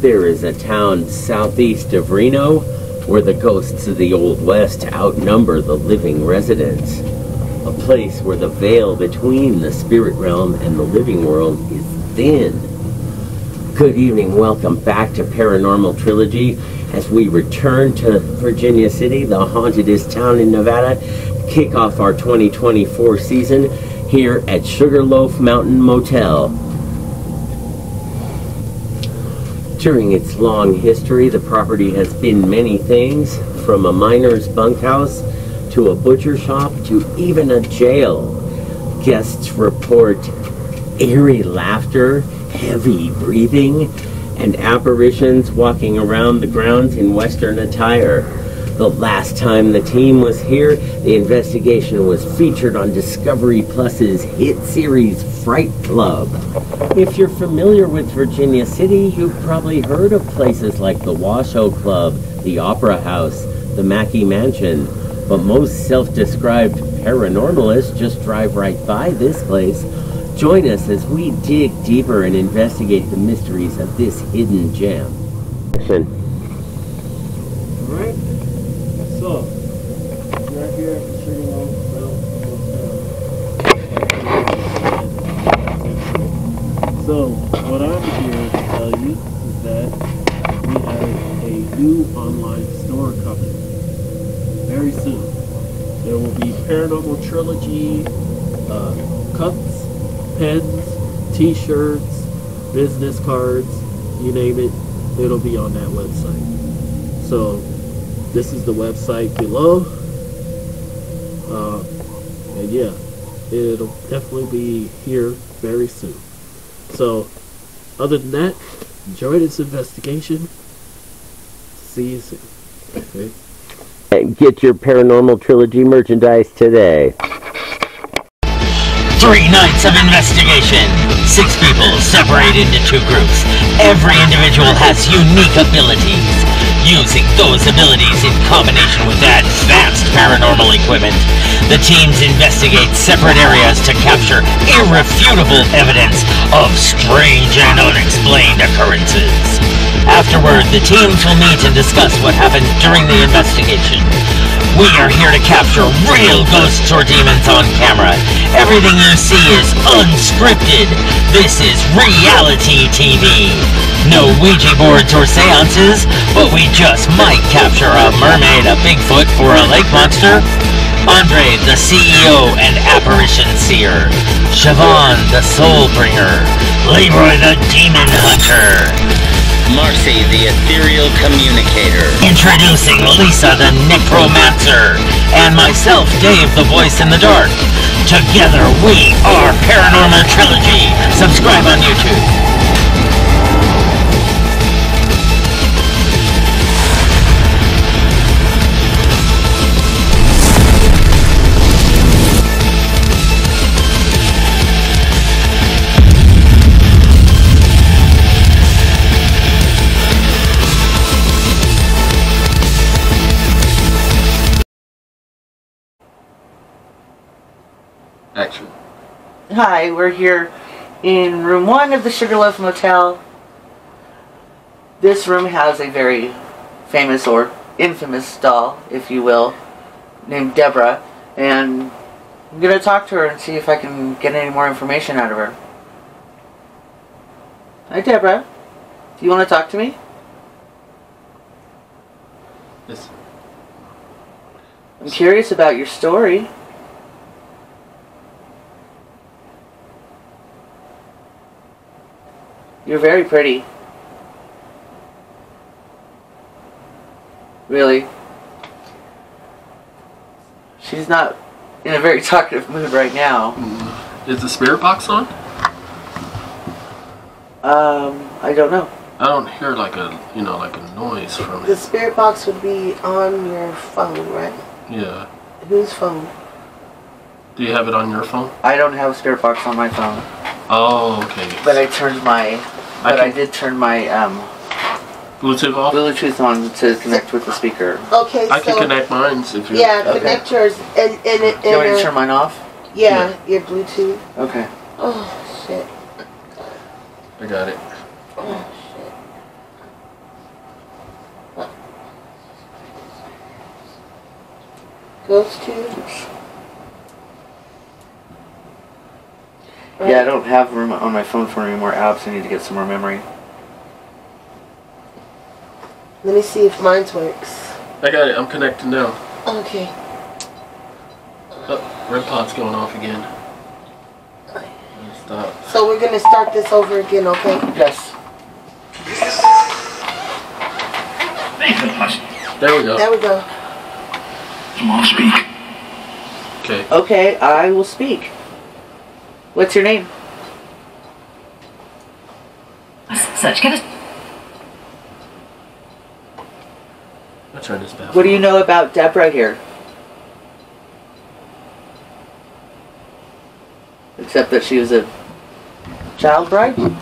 There is a town southeast of Reno where the ghosts of the Old West outnumber the living residents. A place where the veil between the spirit realm and the living world is thin. Good evening, welcome back to Paranormal Trilogy as we return to Virginia City, the hauntedest town in Nevada, kick off our 2024 season here at Sugarloaf Mountain Motel. During its long history, the property has been many things, from a miner's bunkhouse to a butcher shop to even a jail. Guests report eerie laughter, heavy breathing, and apparitions walking around the grounds in Western attire. The last time the team was here, the investigation was featured on Discovery Plus's hit series Fright Club. If you're familiar with Virginia City, you've probably heard of places like the Washoe Club, the Opera House, the Mackey Mansion, but most self-described paranormalists just drive right by this place. Join us as we dig deeper and investigate the mysteries of this hidden gem. Alright, so, what I'm here to tell you is that we have a new online store coming very soon. There will be Paranormal Trilogy uh, cups, pens, t-shirts, business cards, you name it, it'll be on that website. So this is the website below. Uh, and yeah, it'll definitely be here very soon. So other than that, enjoy this investigation. See you soon. Okay. Get your Paranormal Trilogy merchandise today. Three nights of investigation. Six people separated into two groups. Every individual has unique abilities. Using those abilities in combination with advanced paranormal equipment, the teams investigate separate areas to capture irrefutable evidence of strange and unexplained occurrences. Afterward, the teams will meet and discuss what happened during the investigation. We are here to capture real ghosts or demons on camera. Everything you see is unscripted. This is reality TV. No Ouija boards or seances, but we just might capture a mermaid, a Bigfoot, or a lake monster. Andre, the CEO and apparition seer. Chevonne, the soul bringer. Leroy, the demon hunter. Marsi, the ethereal communicator. Introducing Lisa the Necromancer, and myself, Dave the Voice in the Dark. Together we are Paranormal Trilogy. Subscribe on YouTube. Hi, we're here in room one of the Sugarloaf Motel. This room has a very famous or infamous doll, if you will, named Deborah, and I'm gonna talk to her and see if I can get any more information out of her. Hi, Deborah. Do you want to talk to me? Yes. I'm curious about your story. You're very pretty. Really. She's not in a very talkative mood right now. Is the spirit box on? Um, I don't know. I don't hear like a you know like a noise from The spirit box would be on your phone, right? Yeah. Whose phone? Do you have it on your phone? I don't have a spirit box on my phone, Oh, okay. but I turned my, I but I, did turn my um, Bluetooth off? Bluetooth on to connect with the speaker. Okay, I so can connect mine if you Yeah, okay. connect yours. And, and, and, you want to turn mine off? Yeah, yeah, your Bluetooth. Okay. Oh, shit. I got it. Oh, shit. What? Goes to... Yeah, I don't have room on my phone for any more apps. I need to get some more memory. Let me see if mine works. I got it. I'm connected now. Okay. Oh, REM pod's going off again. Stop. So we're gonna start this over again, okay? Yes. There we go. There we go. Come on, speak. Okay. Okay, I will speak. What's your name? Such kind of I'll turn this back. What do you know about Deborah here? Except that she was a child bride? Yep.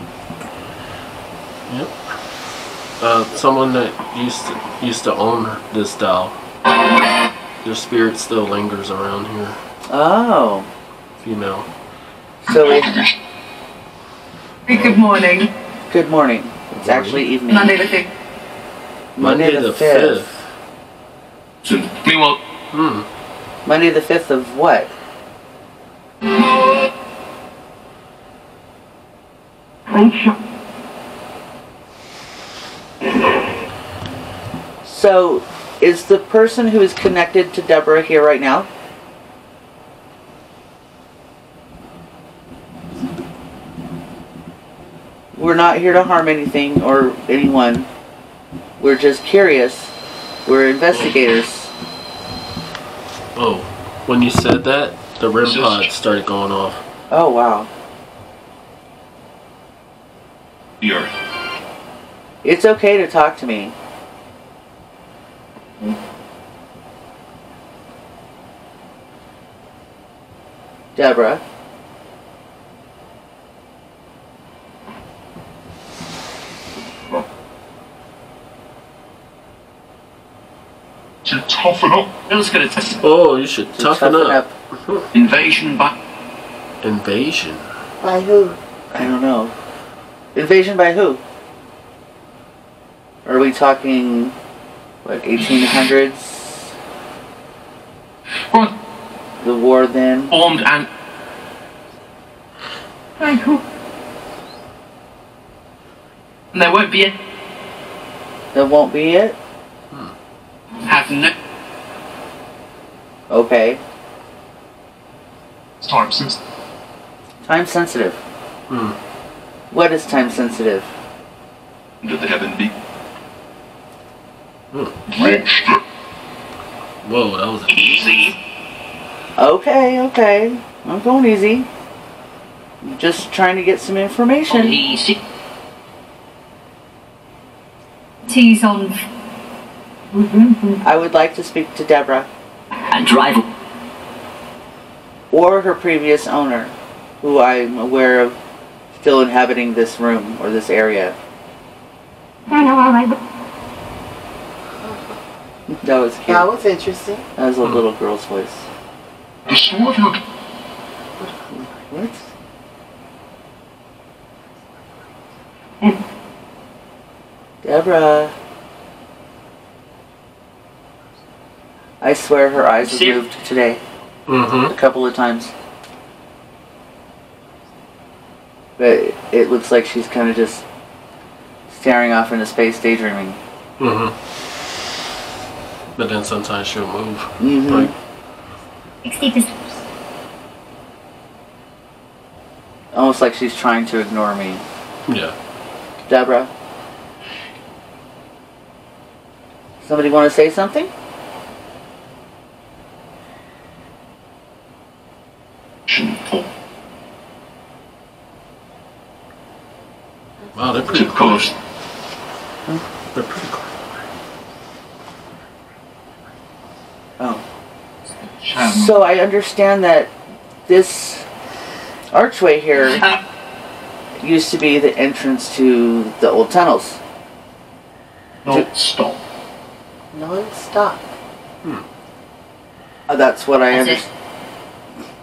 Uh, someone that used to, used to own this doll. Their spirit still lingers around here. Oh. Female. So we, Good morning. good morning. It's actually evening. Monday the 5th. Monday the 5th. Meanwhile, Hmm. Monday the 5th of what? So, is the person who is connected to Deborah here right now? We're not here to harm anything or anyone. We're just curious. We're investigators. Oh, when you said that, the REM pod started going off. Oh, wow. the earth. It's okay to talk to me. Hmm. Deborah. To toughen up. Who's gonna test Oh, you should to toughen, up. Invasion by. Invasion. By who? I don't know. Invasion by who? Are we talking, what, 1800s? Well, The war then? formed and. Michael. And there won't be a. There won't be it? Have no. Okay. Time since. Time sensitive. Hmm. What is time sensitive? Under the heaven be. Hmm. Monster. Whoa, that was Easy. Okay, okay. I'm going easy. Just trying to get some information. Easy. Tease on. Mm-hmm. I would like to speak to Deborah And drive. or her previous owner, who I'm aware of still inhabiting this room or this area. That was cute. That was interesting. That was a hmm. little girl's voice. The sword of your. What? Deborah. I swear her eyes have See- moved today Mm-hmm. a couple of times. But it looks like she's kind of just staring off into space, daydreaming. Mm-hmm. But then sometimes she'll move. Mm-hmm. Like, 60%. Almost like she's trying to ignore me. yeah. Deborah? Somebody want to say something? Wow, they're pretty the cool. coast. They're pretty cool. Oh. So I understand that this archway here used to be the entrance to the old tunnels. Not stop. Non-stop. Uh, That's what I understand.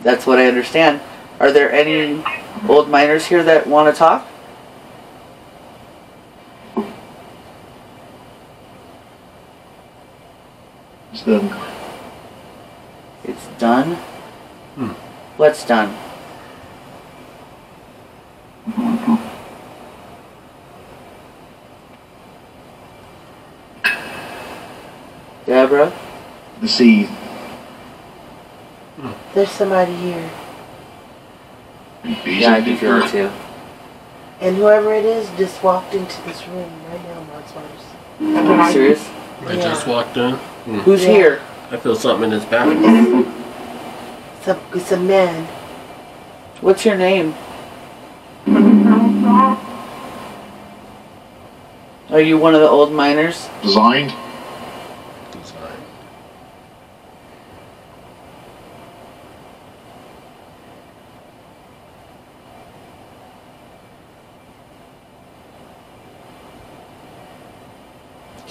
That's what I understand. Are there any old miners here that want to talk? Is the Done? Hmm. What's done? Deborah? The sea. There's somebody here. Yeah, I can feel it too. And whoever it is just walked into this room right now, Mars Mars. Are you serious? I Yeah. just walked in. Hmm. Who's Yeah. here? I feel something in his back. It's a, it's a man. What's your name? Are you one of the old miners? Designed.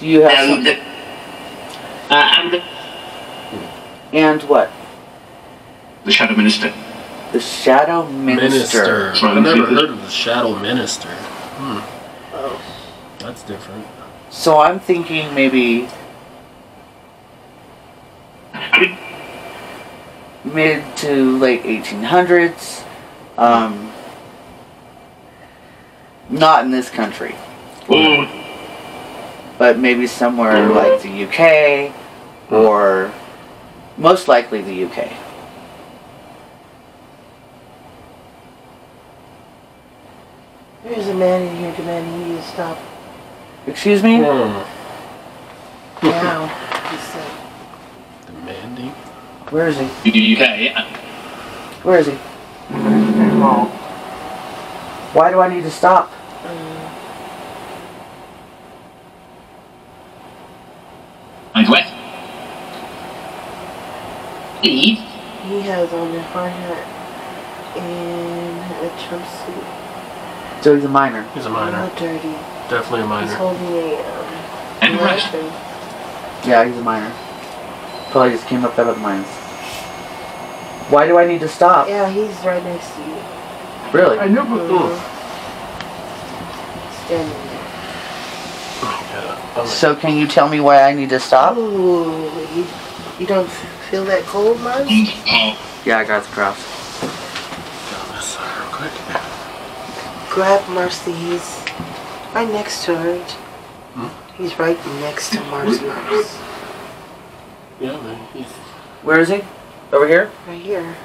Do you have And, some? uh, and And what? The Shadow Minister. The Shadow Minister. Minister. I've never heard of the Shadow Minister. Hmm. Oh. That's different. So I'm thinking maybe mid to late 1800s. Um, not in this country, but maybe somewhere like the UK or most likely the UK. There's a man in here demanding you to stop Excuse me? Hmm. now. He said. Demanding. Where is he? UK. Where is he? Why do I need to stop? And west. East. He has on a hard hat and a jumpsuit. So he's a miner. He's a A miner. little dirty. Definitely a He's miner. holding a um, And west. lantern. Yeah, he's a miner. Probably just came up out of the mines. Why do I need to stop? Yeah, he's right next to you. Really? Mhm. Standing there. Yeah. I'm So can you tell me why I need to stop? Ooh, you, you don't feel that cold, Mars? Oh, Yeah, I got the cross. down this side real quick. Grab Marsi's right next to her. Hmm? He's right next to Mars Mars. Yeah, man. He's Where is he? Over here? Right here.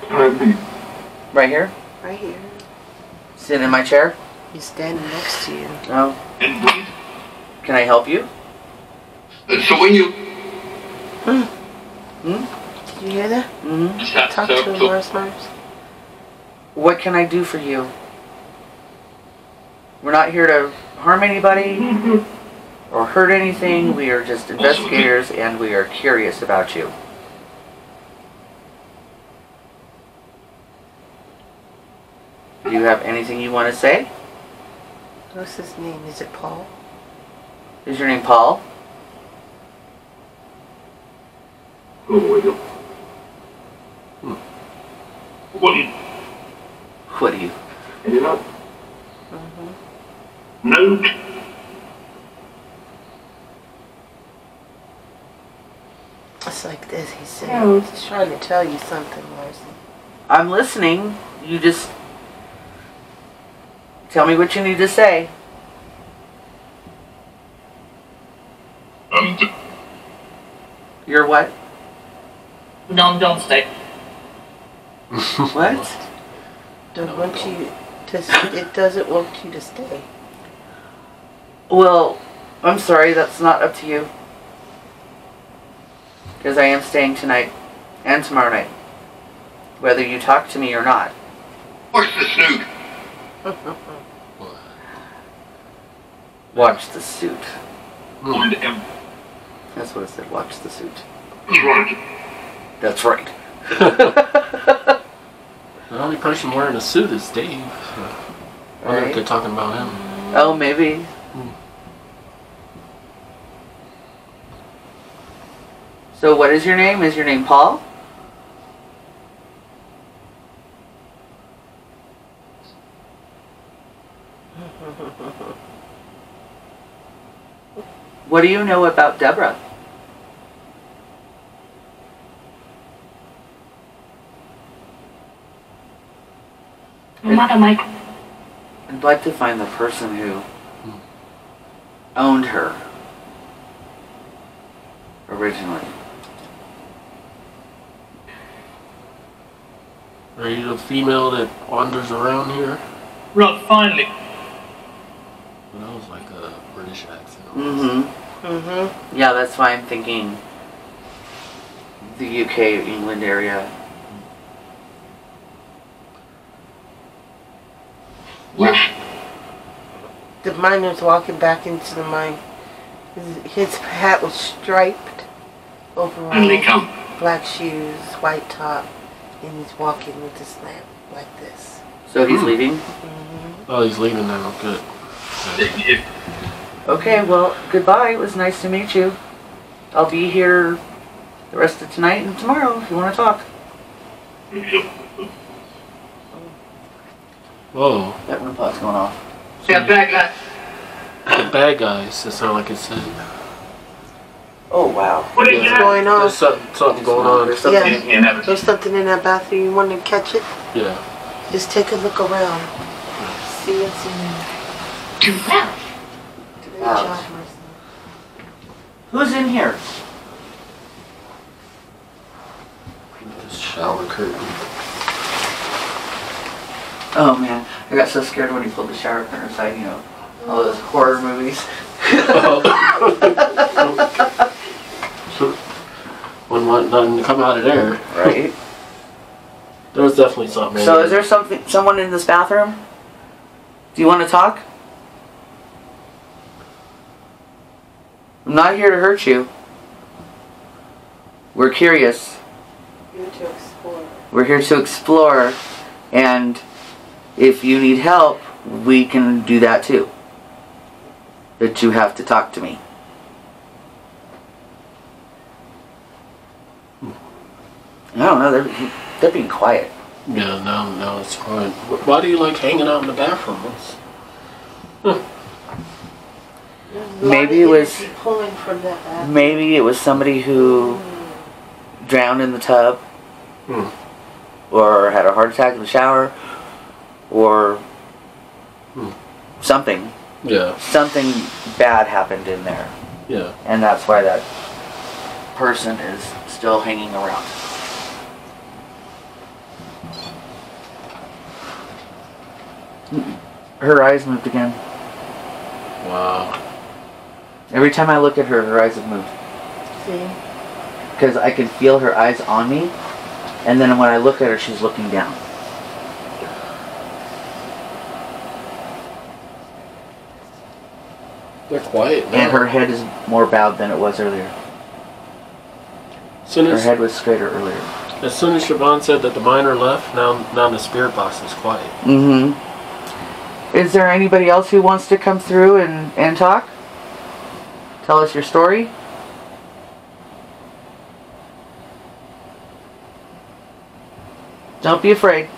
Right here? Right here. Sitting in my chair? He's standing next to you. No. and breathe. Can I help you? And so when you hmm? Hmm? Did you hear that? hmm start Talk to to him, Mars Mars. What can I do for you? We're not here to harm anybody or hurt anything. We are just investigators and we are curious about you. Do you have anything you want to say? What's his name? Is it Paul? Is your name Paul? What you What do you? Mm-hmm. note It's like this. He said he's trying to tell you something, Marsi. I'm listening. You just tell me what you need to say. Um, and You're what? No, don't stay. What? Don't want you to. It doesn't want you to stay. Well, I'm sorry, that's not up to you. Because I am staying tonight and tomorrow night. Whether you talk to me or not. Where's the snoot? Watch the suit. And um, That's what I said, watch the suit. that's right. That's right. the only person wearing a suit is Dave. So I wonder if Right. they're talking about him. Oh, maybe. Hmm. So what is your name? Is your name Paul? What do you know about Deborah? Mother Michael. I'd like to find the person who owned her originally. Are you the female that wanders around here? Right, finally. That was like a British accent. Mm-hmm. Mm-hmm. Yeah, that's why I'm thinking the UK, England area. Yeah. The miner's walking back into the mine. His, his hat was striped overall. Finally come. Black shoes, white top, and he's walking with his lamp like this. So he's Hmm. leaving? Oh, he's leaving now. Good. If, if, Okay, well, goodbye. It was nice to meet you. I'll be here the rest of tonight and tomorrow if you want to talk. Whoa. That REM pod's going off. step back, lad. The bad guys. That sound like it said. Oh, wow. What is Yeah. What's going on? There's something, something going on. There's something. Yeah. It's me, never. There's something in that bathroom. You want to catch it? Yeah. Just take a look around. See what's in there. Too loud. Good Ouch. Who's in here? This shower curtain. Oh man, I got so scared when he pulled the shower curtain aside, you know, all those horror movies. Wouldn't want nothing to come out of there. Right? There was definitely something. so is there something, someone in this bathroom? Do you want to talk? I'm not here to hurt you. We're curious. You to explore. We're here to explore, and if you need help, we can do that too. But you have to talk to me. I don't know, they're, they're being quiet. Yeah, no, no, it's quiet. Wh- Why do you like hanging out in the bathrooms? There's Maybe it was- pulling from that bathroom. Maybe it was somebody who drowned in the tub, Hmm. or had a heart attack in the shower, or Hmm. something. Yeah, Something bad happened in there. yeah. And that's why that person is still hanging around. Her eyes moved again. Wow. Every time I look at her, her eyes have moved. See? Because I can feel her eyes on me, and then when I look at her, she's looking down. They're quiet now. And her head is more bowed than it was earlier. Soon Her head was straighter earlier. as soon as Chevonne said that the miner left, now now the spirit box is quiet. Mm-hmm. Is there anybody else who wants to come through and, and talk? Tell us your story? Don't be afraid.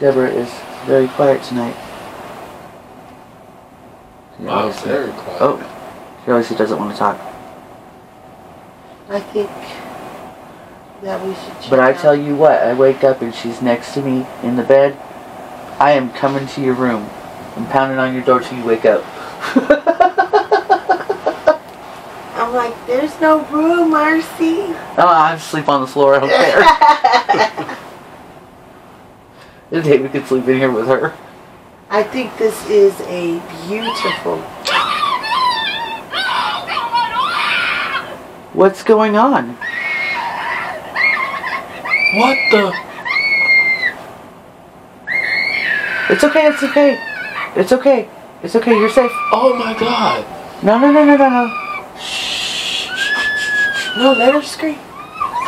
Deborah is very quiet tonight. She Wow, obviously- very quiet. Oh, she obviously doesn't want to talk. I think that we should check But I out- tell you what, I wake up and she's next to me in the bed. I am coming to your room. I'm pounding on your door till you wake up. I'm like, there's no room, Marsi. Oh, I sleep on the floor. I don't care. And David could sleep in here with her. I think this is a beautiful. What's going on? What the? It's okay. It's okay. It's okay. It's okay. You're safe. Oh my god. No, no, no, no, no, no. No, let her scream.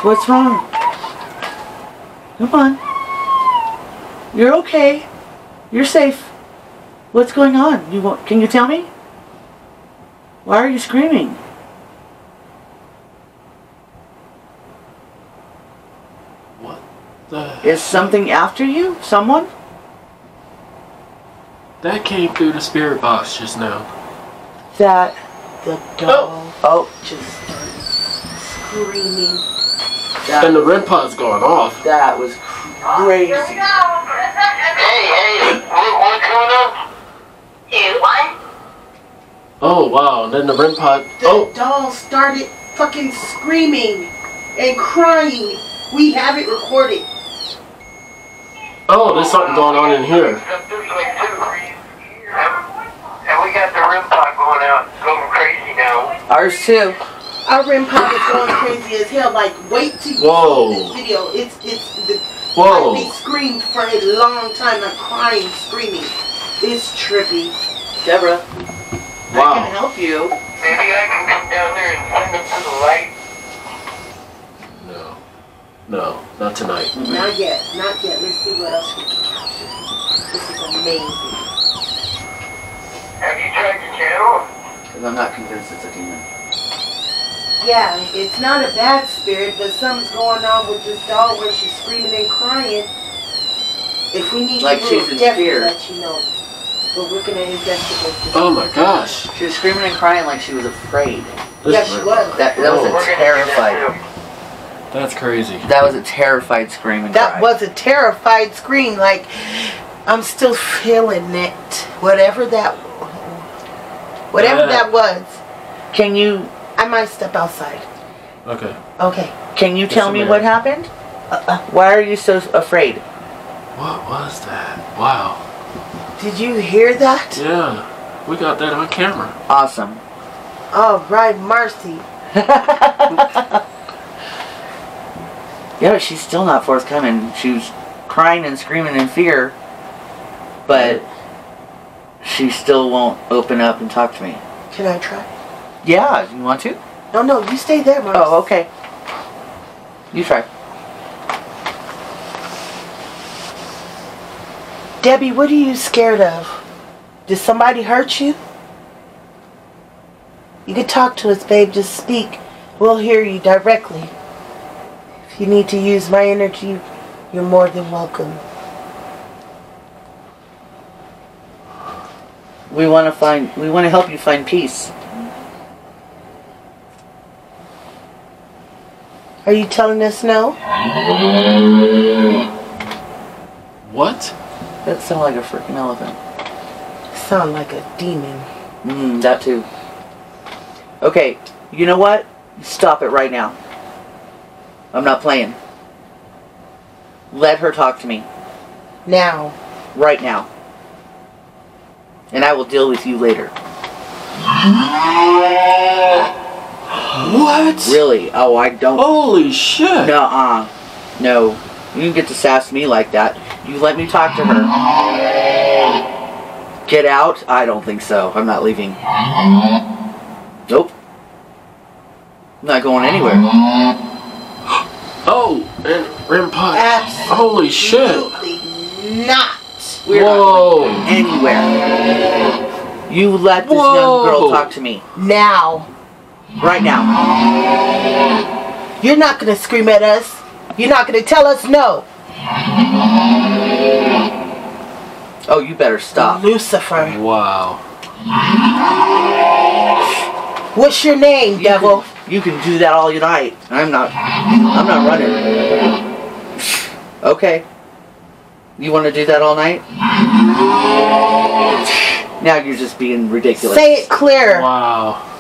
What's wrong? Come on. You're okay. You're safe. What's going on? You want, can you tell me? Why are you screaming? What the? Is something after you? Someone? That came through the spirit box just now. That The oh. doll oh just started screaming. That, And the REM pod's going off. that was crazy. Hey, hey, what, what's going on? You what? Oh wow! And then the REM pod. The Oh, doll started fucking screaming and crying. We have it recorded. oh, there's something going on in here. Got this way too. And, and we got the REM pod going out, going crazy now. Ours too. Our REM pod is going crazy as hell. Like, wait till you Whoa. see this video. It's it's the Whoa. like, they screamed for a long time, I'm crying, screaming. It's trippy. Deborah, I can Wow. help you. Maybe I can come down there and send them to the light. No. No, not tonight. Not yet, not yet. Let's see what else we can capture. This is amazing. Have you tried the channel? Because I'm not convinced it's a demon. Yeah, it's not a bad spirit, but something's going on with this doll where she's screaming and crying. If we need Like to, she's we'll in definitely fear. let you know. But we're gonna investigate this. Oh my gosh. She was screaming and crying like she was afraid. This yeah, she was. That, that was a We're gonna do that terrified. That's crazy. That was a terrified scream and That cry. was a terrified scream. Like, I'm still feeling it. Whatever that, whatever Yeah. that was. Can you I might step outside. Okay. Okay. can you tell me what happened? Uh-uh. Why are you so afraid? What was that? Wow. Did you hear that? Yeah. We got that on camera. Awesome. All right, Marsi. Yeah, she's still not forthcoming. She was crying and screaming in fear, but she still won't open up and talk to me. Can I try? Yeah, you want to? No, no, you stay there, Marsi. Oh, okay. You try. Debbie, what are you scared of? Did somebody hurt you? You can talk to us, babe. Just speak. We'll hear you directly. If you need to use my energy, you're more than welcome. We want to find. We want to help you find peace. Are you telling us no? What? That sounded like a freaking elephant. Sound like a demon. Mm, that too. Okay, you know what? Stop it right now. I'm not playing. Let her talk to me Now, right now. And I will deal with you later. What? Really? Oh, I don't. Holy shit. No, uh, No. You didn't get to sass me like that. You let me talk to her. Get out? I don't think so. I'm not leaving. Nope. I'm not going anywhere. Oh, and REM Pod. absolutely Holy shit. not. We're not Whoa. going anywhere. You let this Whoa. young girl talk to me. Now, Right now. you're not gonna scream at us. You're not gonna tell us no. Oh, you better stop. Lucifer. Wow. What's your name, You devil? can, you can do that all night. I'm not. I'm not running. Okay. You want to do that all night? Now you're just being ridiculous. Say it clear. Wow.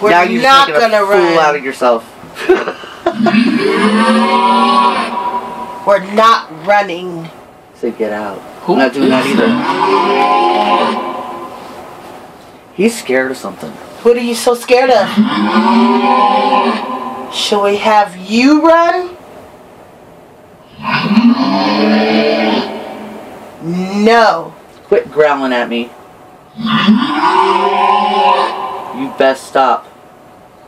We're now you're not just making gonna a fool run. out of yourself. We're not running. Say get out. Who I'm not doing that is either. He's scared of something. What are you so scared of? Shall we have you run? No. Quit growling at me. You best stop.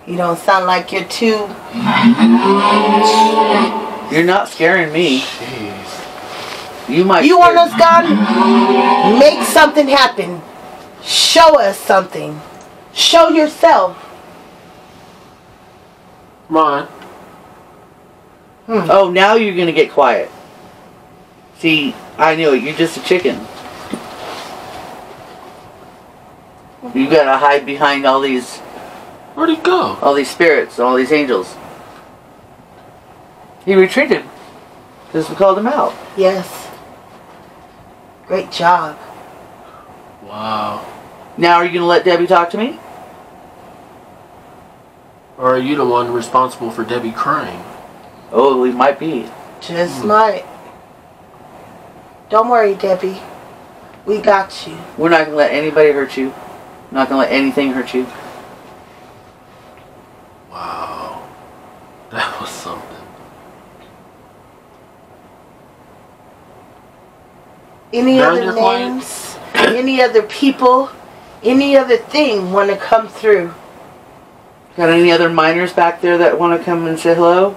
You don't sound like you're too. You're not scaring me. Jeez. You might. You scare- want us gone? Make something happen. Show us something. Show yourself. Come on. Hmm. Oh, now you're gonna get quiet. See, I knew it. You're just a chicken. You gotta hide behind all these Where'd he go? All these spirits, all these angels. He retreated because we called him out. Yes. Great job. Wow. Now, are you going to let Debbie talk to me? Or are you the one responsible for Debbie crying? Oh, we might be. Just hmm. might. Don't worry, Debbie. We got you. We're not going to let anybody hurt you. Not going to let anything hurt you. Wow. That was something. Any Now other you're names? Any other people? Any other thing want to come through? Got any other miners back there that want to come and say hello?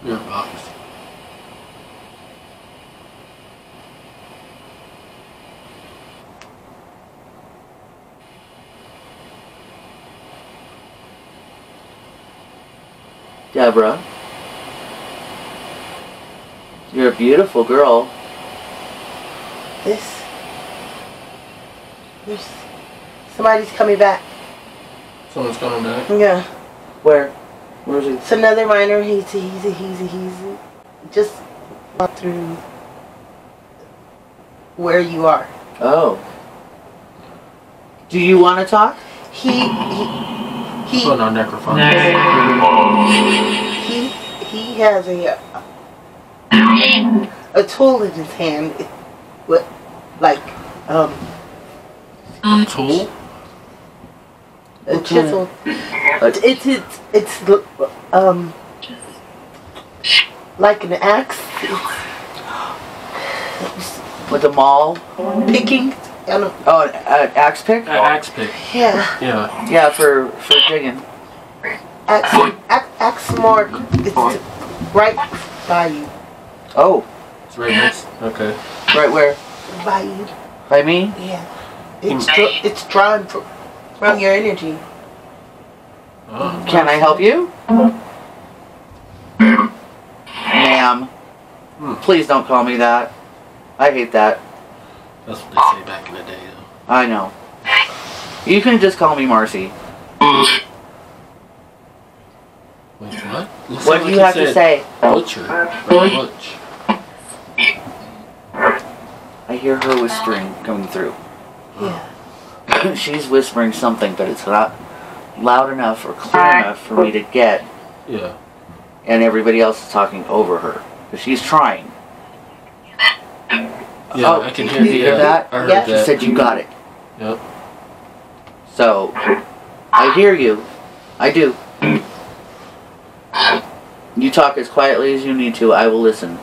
Spirit box. Deborah. You're a beautiful girl. This. There's somebody's coming back. Someone's coming back. Yeah. Where? Where's he? It's another minor. He's he's he's he's just walk through where you are. Oh. Do you want to talk? He he he Put on necrophone. he, he has a a tool in his hand. with like um a Tool? a What kind chisel. It's it's it's um like an axe. With a maul? Picking. I don't. Oh, an, an axe pick? Uh, axe pick. Yeah. Yeah. Yeah, for for digging. Axe, axe, axe mark. It's right by you. Oh, It's right next. Okay. right where? By you. By me? Yeah. It's dr- it's drawn from, from your energy. Oh. Can I help you? Ma'am. Hmm. Please don't call me that. I hate that. That's what they say back in the day, though. I know. You can just call me Marsi. Wait, what? You What sound do like you have to say? Butcher. Or butch. I hear her whispering coming through. Yeah. She's whispering something, but it's not loud enough or clear enough for me to get, Yeah. and everybody else is talking over her. But she's trying. Yeah, Oh, I can hear you the. hear uh, that? I heard Yeah. She said you got it. Yep. So, I hear you. I do. You talk as quietly as you need to. I will listen.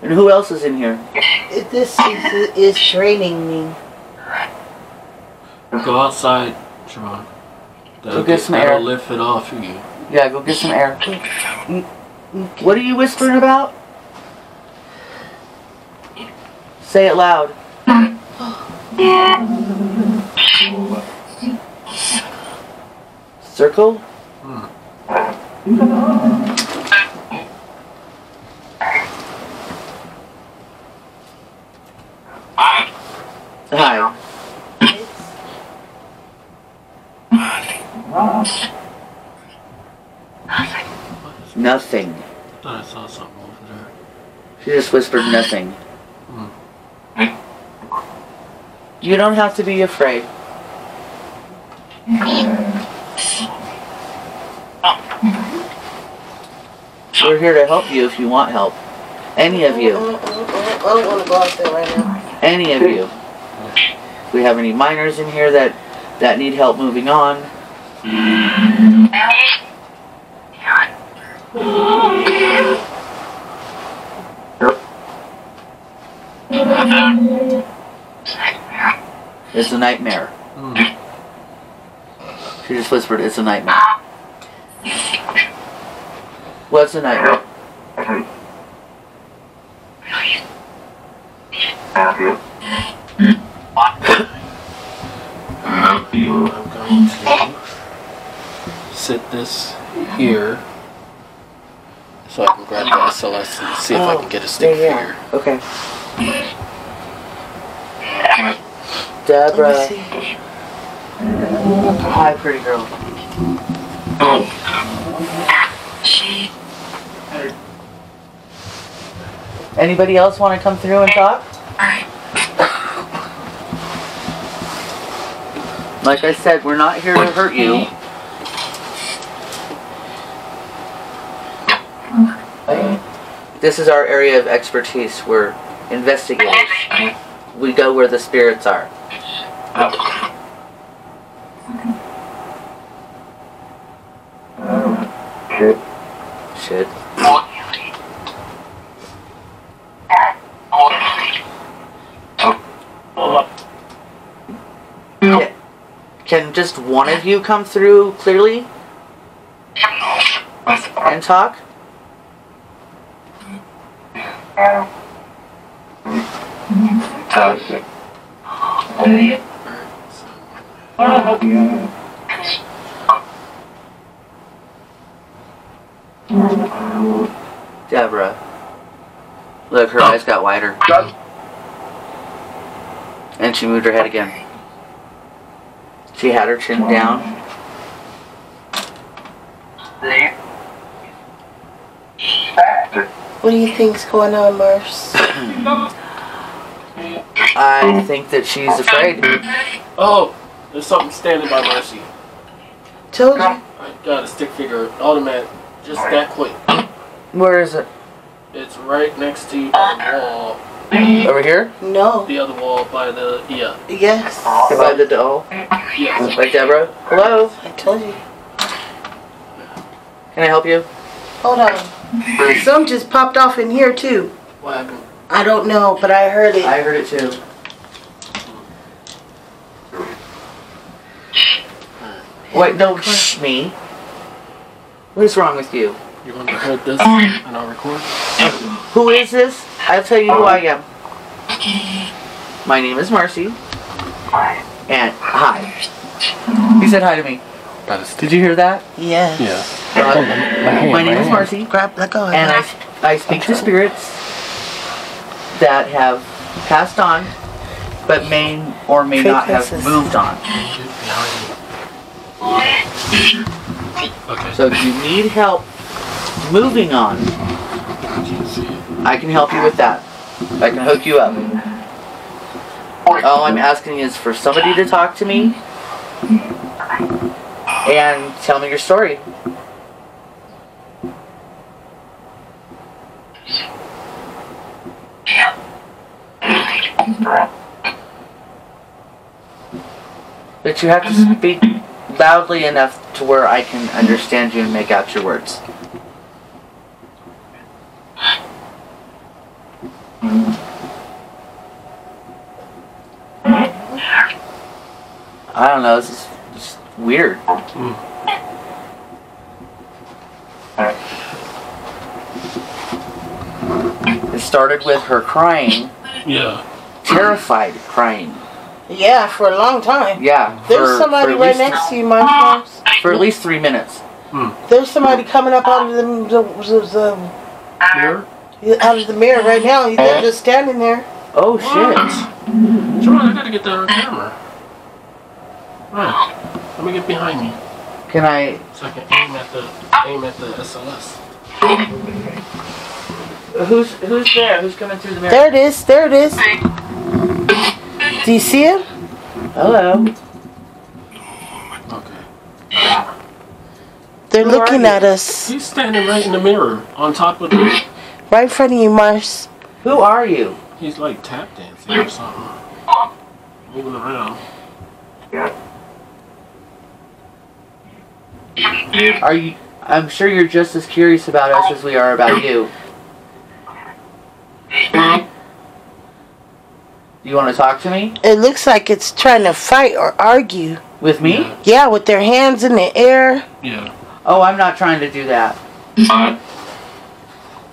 And who else is in here? It- This is, is draining me. Go outside, Chevonne. That'll, get some that'll air. lift it off of you. Yeah, go get some air. What are you whispering about? Say it loud. Circle? Hmm. Hi. Nothing. I thought I saw something over there. She just whispered nothing. You don't have to be afraid. We're here to help you if you want help. Any of you. I don't want to go out there right now. Any of you. We have any miners in here that, that need help moving on, it's a nightmare. Hmm. She just whispered, it's a nightmare. What's a nightmare? I'm going to sit this here so I can grab the SLS and see if I can get a stick yeah, figure. yeah. Okay. Let Deborah. me see. Hi, pretty girl. Oh. Anybody else want to come through and talk? Like I said, we're not here to hurt you. This is our area of expertise. We're investigators. We go where the spirits are. Shit. Can, can just one of you come through clearly and talk? Deborah. Look, her eyes got wider. And she moved her head again. She had her chin down. What do you think's going on, Mars? I think that she's afraid. Oh, there's something standing by Marsi. Told you. I got a stick figure, automatic, just that quick. Where is it? It's right next to the wall, Over here? No. the other wall by the yeah. Yes. By the doll? Yes. Like Deborah? Hello? I told you. Can I help you? Hold on. Some just popped off in here too. What happened? I don't know, but I heard it. I heard it too. Wait, no, shh, me. What is wrong with you? You want to hold this oh. and I'll record? Who is this? I'll tell you who I am. My name is Marsi. And hi. He said hi to me. Got a stick. Did you hear that? Yes. Yeah. My name is Marsi. Grab, let go. And I, I speak to spirits that have passed on, but may or may Trade not have moved on. Okay. So if you need help moving on, I can help you with that. I can hook you up. All I'm asking is for somebody to talk to me and tell me your story. But you have to speak loudly enough to where I can understand you and make out your words. I don't know, this is just weird. It started with her crying, Yeah. Terrified crying. Yeah, for a long time. Yeah. There's for- somebody for right next to you, Mars. Mars. For at least three minutes. Hmm. There's somebody coming up out of the, the, the, Here? the out of the mirror right now. They're eh? just standing there. Oh shit. John, I gotta get that on camera. Right. Let me get behind me Can I so I can aim at the aim at the SLS. who's who's there? Who's coming through the mirror? There it is. There it is. Do you see him? Hello. Okay. They're Who are looking at us He's standing right in the mirror on top of the. right in front of you, Mars. Who are you? He's like tap dancing or something. Moving around. Yeah. Are you? I'm sure you're just as curious about us as we are about you. You want to talk to me? It looks like it's trying to fight or argue. With me? Yeah. Yeah, with their hands in the air. Yeah. Oh, I'm not trying to do that. I,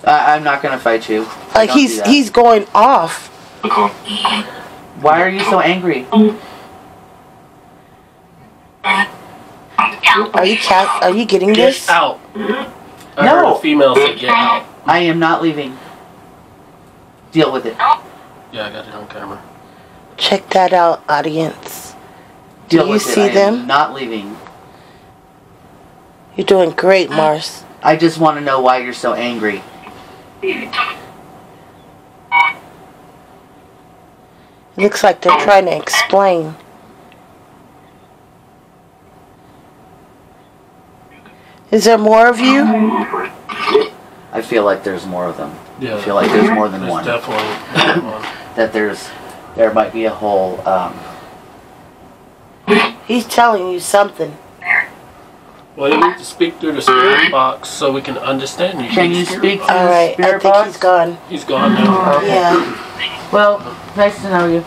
I'm not gonna fight you. Like he's he's going off. Why are you so angry? Are you cat? Are you getting Get this? out. I No. heard a female say get out. I am not leaving. Deal with it. Yeah, I got it on camera. Check that out, audience. Deal you with see it. I them? am not leaving. You're doing great, Mars. I just want to know why you're so angry. Looks like they're trying to explain. Is there more of you? I feel like there's more of them. Yeah. I feel like there's more than There's one. definitely one. That there's, there might be a whole. Um, He's telling you something. Well, you need to speak through the spirit box so we can understand you. Can you speak box. through All the right, I spirit think box? he's gone. He's gone now. Yeah. Well, nice to know you.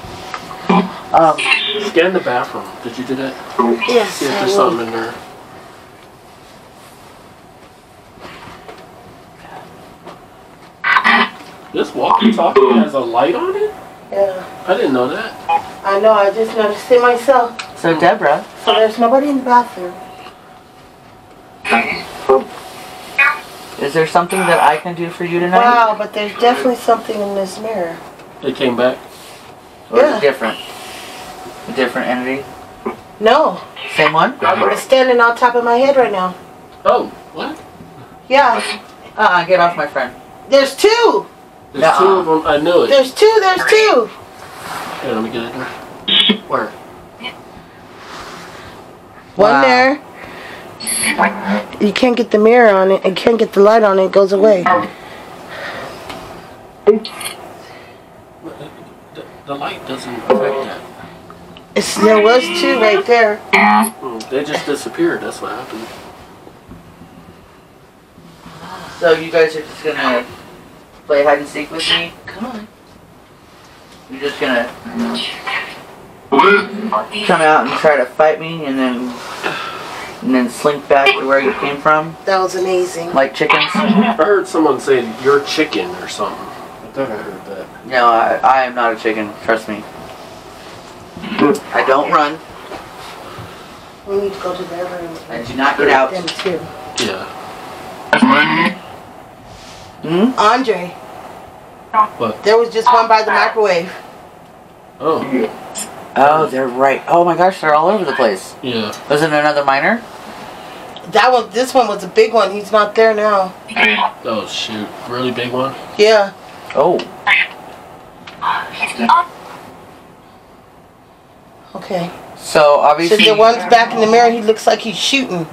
Um, Scan the bathroom. Did you do that? Yes. See if I there's something in there. This walkie-talkie has a light on it? Yeah. I didn't know that. I know. I just noticed it myself. so Deborah, So there's nobody in the bathroom. is there something that I can do for you tonight? Wow, but there's definitely something in this mirror. It came back. Or is yeah. it different? A different entity? No, Same one? Uh-huh. it's standing on top of my head right now. Oh, what? Yeah. Uh-uh, get off my friend. There's two. There's Nuh-uh. two of them. I knew it. There's two. There's two. Here, let me get it there. Where? One Wow. there. You can't get the mirror on it. You can't get the light on it. It goes away. The, the light doesn't affect that. It's, there was two right there. Mm, They just disappeared. That's what happened. So you guys are just gonna play hide and seek with me? Come on. You're just gonna come out and try to fight me and then and then slink back to where you came from? That was amazing. Like chickens? I heard someone say you're chicken or something. I thought I heard that. No, I, I am not a chicken, trust me. I don't run. We need to go to their room. I do not get out. Them too. Yeah. Hmm? Andre. What? There was just one by the microwave. Oh, Oh, they're right. Oh my gosh, they're all over the place. yeah. Was it another miner? That one. This one was a big one. He's not there now. Oh shoot, really big one. Yeah. Oh, Okay. so obviously. So obviously. the one's back in the mirror. He looks like he's shooting.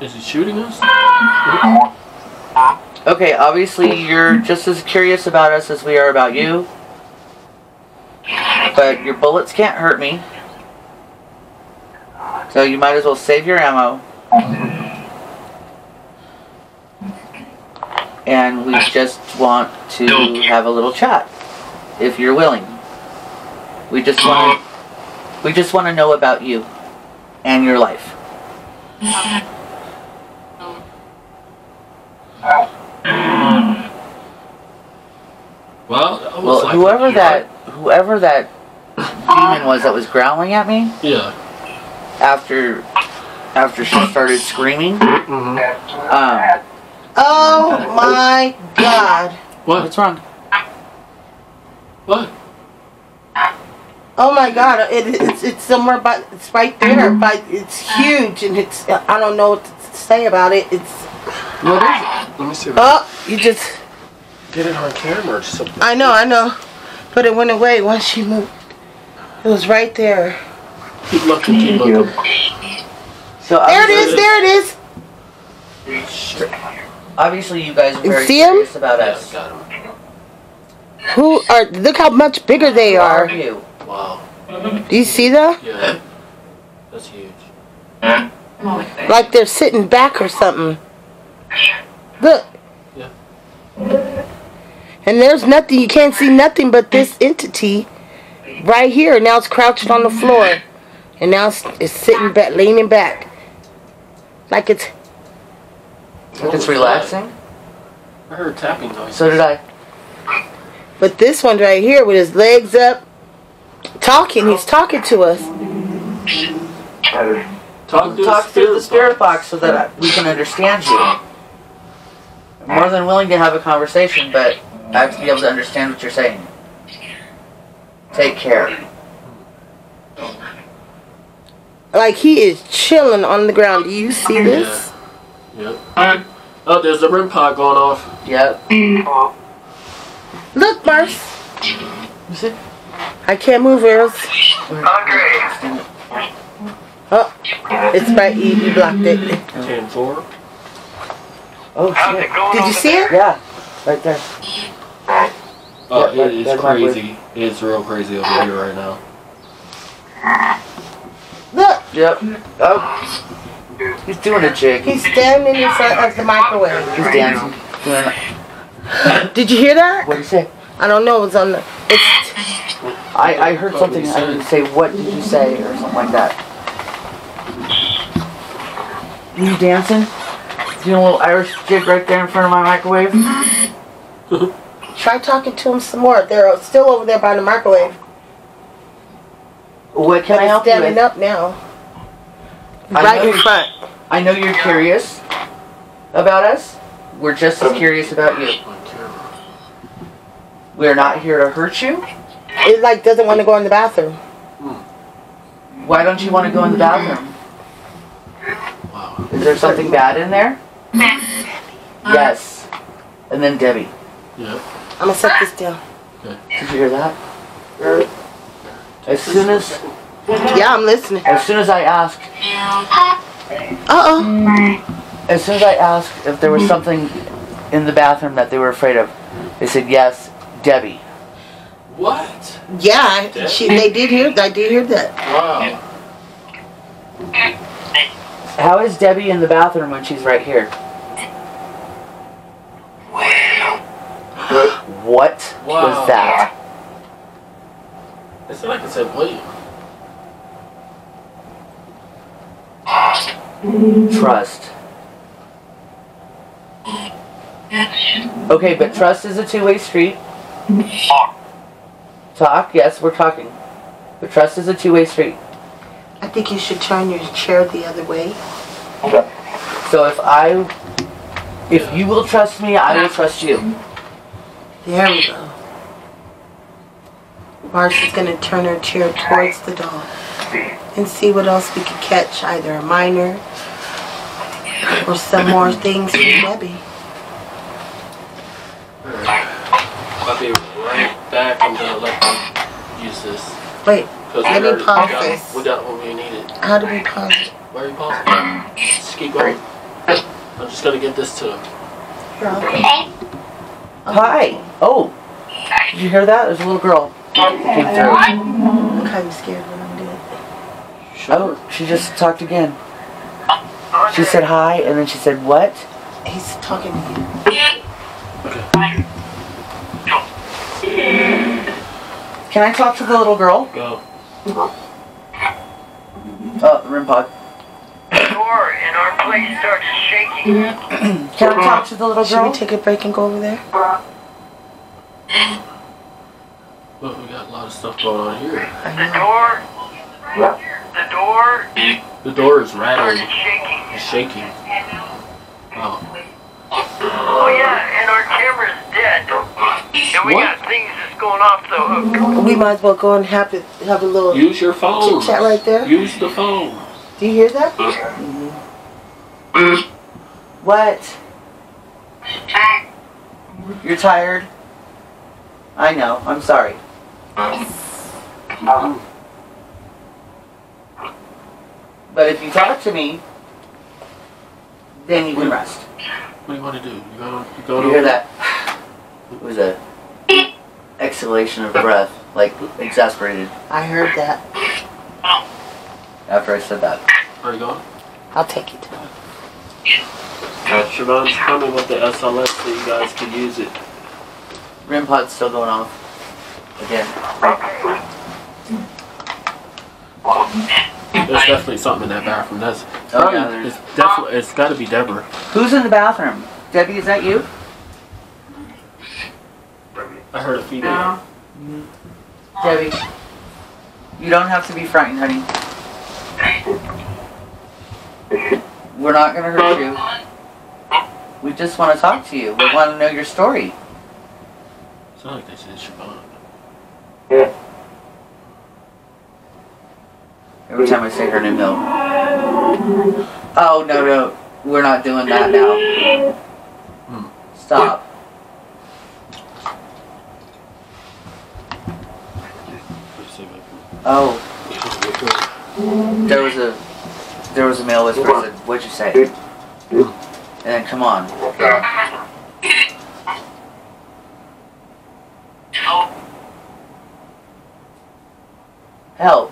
Is he shooting us? Okay, obviously you're just as curious about us as we are about you. But your bullets can't hurt me. So you might as well save your ammo. And we just want to have a little chat, if you're willing. We just want to, we just want to know about you and your life. Well, Well, like- whoever that whoever that demon was that was growling at me Yeah. after after she started screaming, Mm-hmm. um, Oh my God. What? what's wrong? What? Oh my God. It, it's it's somewhere, but it's right there. But it's huge, and it's I don't know what to say about it. It's What is it? Let me see. If I oh, you just get it on camera or something. I know, I know, but it went away once she moved. It was right there. Keep looking. Keep looking. So There it is. There it is. obviously you guys are You very see 'em? curious about us. Who are? Look how much bigger they Who are are. you? Wow. Do you see that? Yeah. That's huge. Like they're sitting back or something. Look. Yeah. And there's nothing. You can't see nothing but this entity right here. Now it's crouched on the floor, and now it's, it's sitting back, leaning back, like it's. What It's relaxing. I heard tapping noise. So did I. But this one right here with his legs up, talking. He's talking to us. Talk to Talk the through the spirit box. box so that we can understand you. I'm more than willing to have a conversation, but I have to be able to understand what you're saying. Take care. Like he is chilling on the ground. Do you see this? Yep. Oh, there's the REM pod going off. Yep. Look, Mars. You see? I can't move, Earls. Andre, Oh, it's by E. You blocked it. Ten four. Oh how's it shit. going Did you see there? it? Yeah. Right there. Oh, Yeah, it is crazy. It's real crazy over here right now. Look, Yep. Oh. He's doing a jig. he's standing in front of the microwave. He's dancing. Doing Did you hear that? What did you say? I don't know. It's on the. It's I, I heard something. I didn't say, what did you say? Or something like that. You dancing? Doing a little Irish jig right there in front of my microwave? Mm-hmm. try talking to him some more. They're still over there by the microwave. What can I He's help you standing with? up now. I Right know- in front. I know you're curious about us. We're just as um, curious about you. We're not here to hurt you. It like doesn't want to go in the bathroom. Why don't you want to go in the bathroom? Is there something bad in there? Yes. And then Debbie. Yep. I'm gonna set this down. Did you hear that? As soon as Yeah, I'm listening. as soon as I asked Uh oh. as soon as I asked if there was something in the bathroom that they were afraid of, they said yes, Debbie. What? Yeah, she, they did hear. I did hear that. Wow. How is Debbie in the bathroom when she's right here? What Wow. was that? It It's like I said, William. Trust. Okay, but trust is a two-way street. Talk, yes, we're talking. But trust is a two-way street. I think you should turn your chair the other way. Okay. So if I, if you will trust me, I will trust you. There we go. Marsi's gonna turn her chair towards the doll and see what else we can catch, either a minor or some more things from Debbie. I'll be right back. I'm gonna let them use this. Wait, Cause Let we me already- pause we got, this. We got what we needed. how do we pause it? Why are you pausing? Just keep going. I'm just gonna get this to them. Hi. Oh, did you hear that? There's a little girl. Came through. I'm kind of scared when I'm doing it. Oh, she just talked again. She said hi, and then she said what? He's talking to you. Can I talk to the little girl? Go. Oh, the REM pod. The door in our place started shaking. Can I talk to the little girl? Should we girl? take a break and go over there? Look, we got a lot of stuff going on here. I The know. door, the door The door is rattling. started shaking. It's shaking. Wow. Oh yeah, and our camera's dead. And we What? got things that's going off the hook. We might as well go and have it, have a little. Use your phone. Chit chat right there. Use the phone. Do you hear that? What? You're tired? I know. I'm sorry. But if you talk to me, then you can rest. What do you want to do? You go. You go You to. hear that? It was a exhalation of breath, like exasperated I heard that. After I said that. Are you going? I'll take you to him. Chevonne's coming with the SLS so you guys can use it. REM pod's still going off. Again. There's definitely something in that bathroom. That's Oh, probably, yeah, it's definitely it's got to be Deborah. Who's in the bathroom? Debbie, is that you? I heard a female. Debbie. You don't have to be frightened, honey. We're not gonna hurt you. We just want to talk to you. We want to know your story. Sound like they said Chevonne. Every time I say her name, no. Oh no no, we're not doing that now. Hmm. Stop. Let's see if I Oh, can- there was a there was a male whisper. Said, What'd you say? And then come on. Help.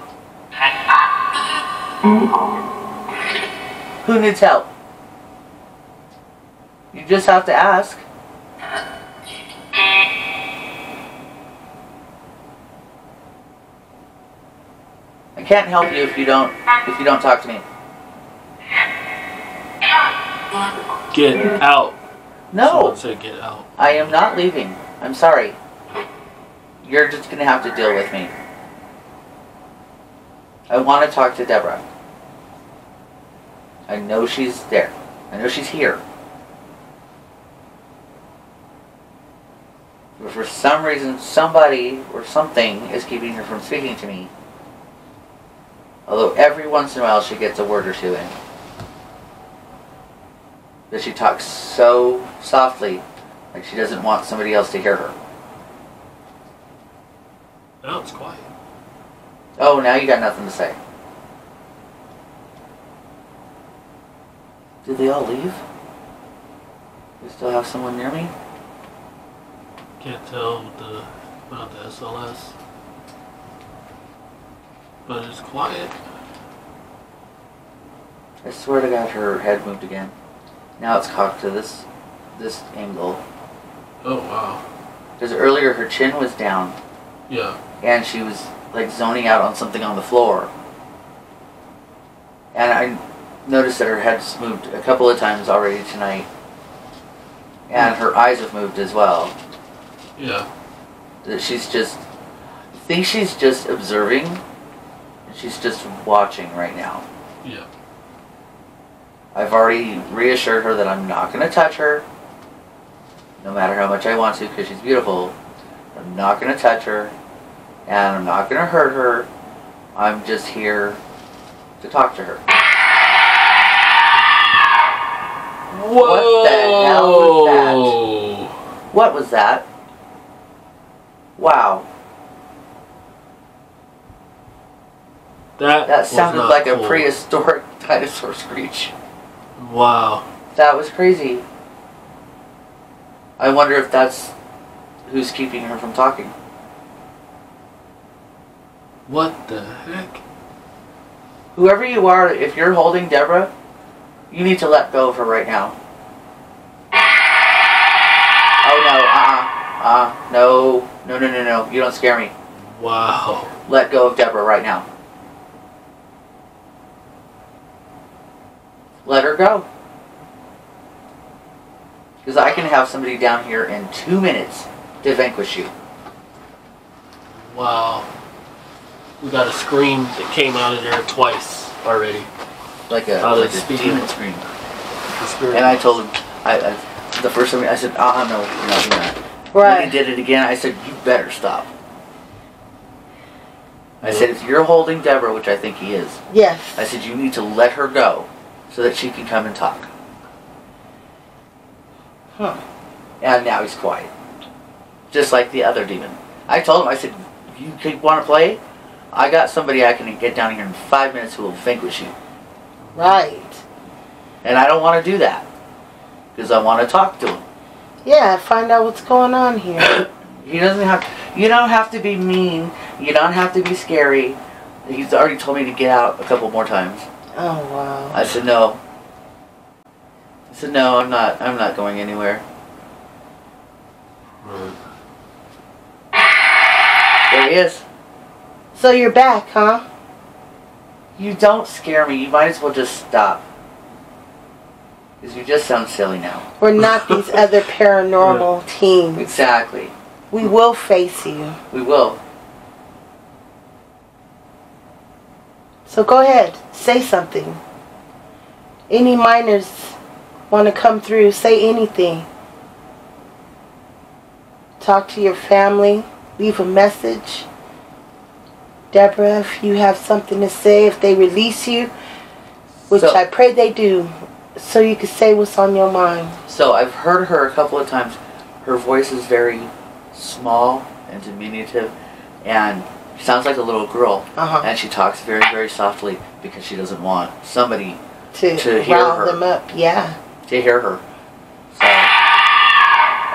Who needs help? You just have to ask. I can't help you if you don't if you don't talk to me. Get out. No, Someone get out. I am not leaving. I'm sorry. You're just gonna have to deal with me. I want to talk to Deborah. I know she's there. I know she's here. But for some reason, somebody or something is keeping her from speaking to me. Although every once in a while she gets a word or two in. But she talks so softly, like she doesn't want somebody else to hear her. Now it's quiet. Oh, now you got nothing to say. Did they all leave? We still have someone near me? Can't tell with the about the SLS. But it's quiet. I swear to God, her head moved again. Now it's cocked to this this angle. Oh wow. Because earlier her chin was down Yeah. and she was like zoning out on something on the floor. And I noticed that her head's moved a couple of times already tonight. And hmm. her eyes have moved as well. Yeah. that she's just I think she's just observing she's just watching right now. Yeah. I've already reassured her that I'm not going to touch her no matter how much I want to because she's beautiful. I'm not going to touch her and I'm not going to hurt her. I'm just here to talk to her. Whoa! the hell was that? What was that? Wow. That That sounded like a prehistoric dinosaur screech. Wow. That was crazy. I wonder if that's who's keeping her from talking. What the heck? Whoever you are, if you're holding Deborah, you need to let go of her right now. Oh no, uh uh, uh, no, no, no, no, no, you don't scare me. Wow. Let go of Deborah right now. Let her go. Because I can have somebody down here in two minutes to vanquish you. Wow. We got a scream that came out of there twice already. Like a, Oh, like that's a speaking. demon scream. Spirit. And I told him, I, I the first time I said, ah, no, you're not doing that. When Right. he did it again, I said, you better stop. I said, if you're holding Deborah, which I think he is, Yes. I said, you need to let her go so that she can come and talk. Huh. And now he's quiet. Just like the other demon. I told him, I said, you want to play? I got somebody I can get down here in five minutes who will vanquish you. Right. And I don't want to do that. Because I want to talk to him. Yeah, find out what's going on here. He doesn't have. You don't have to be mean. You don't have to be scary. He's already told me to get out a couple more times. Oh wow. I said no. I said no. I'm not. I'm not going anywhere. Right. There he is. So you're back, huh? You don't scare me. You might as well just stop. Because you just sound silly now. We're not these other paranormal teams. Exactly. We will face you. We will. So go ahead, say something. Any minors want to come through, say anything. Talk to your family, leave a message. Deborah, if you have something to say, if they release you, which So- I pray they do, so you can say what's on your mind. So I've heard her a couple of times. Her voice is very small and diminutive, and sounds like a little girl. Uh-huh. And she talks very, very softly because she doesn't want somebody To, To hear rile her. them up, yeah. to hear her. So,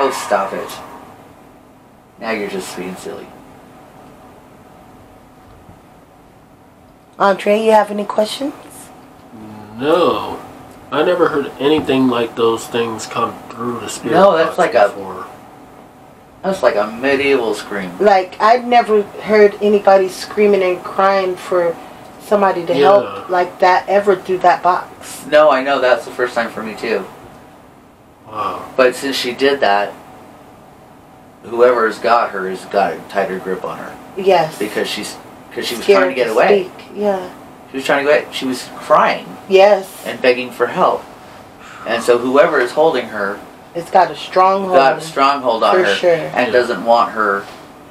oh, stop it! Now you're just being silly. Andre, you have any questions? No. I never heard anything like those things come through the spirit. No, that's box like a- before. That's like a medieval scream. Like I've never heard anybody screaming and crying for somebody to Yeah. help like that ever through that box. No, I know that's the first time for me too. Wow. But since she did that, whoever's got her has got a tighter grip on her Yes. because she's because she was Scared trying to get away. speak. Yeah. She was trying to get away. She was crying Yes. and begging for help. And so whoever is holding her It's got a stronghold. got a stronghold on her sure. and doesn't want her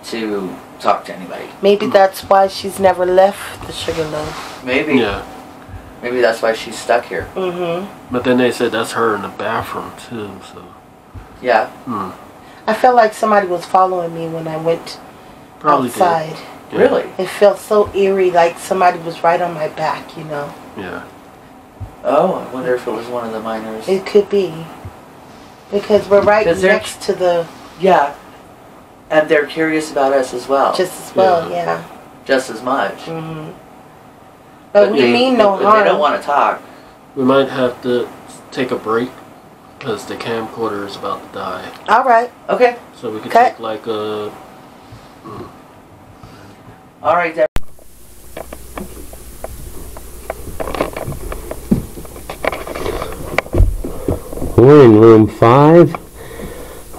to talk to anybody. Maybe that's why she's never left the Sugarloaf. Maybe Yeah. maybe that's why she's stuck here. Mm-hmm. But then they said that's her in the bathroom too, so. Yeah. Hmm. I felt like somebody was following me when I went Probably outside. did. Yeah. Really? It felt so eerie, like somebody was right on my back, you know. Yeah. Oh, I wonder if it was one of the miners. It could be. Because we're right 'Cause they're- next to the yeah. And they're curious about us as well. just as well, yeah. just as much. hmm But, we they, mean no but harm. They don't want to talk. We might have to take a break because the camcorder is about to die. All right. Okay. So we could Okay. take like a. All right, We're in room five.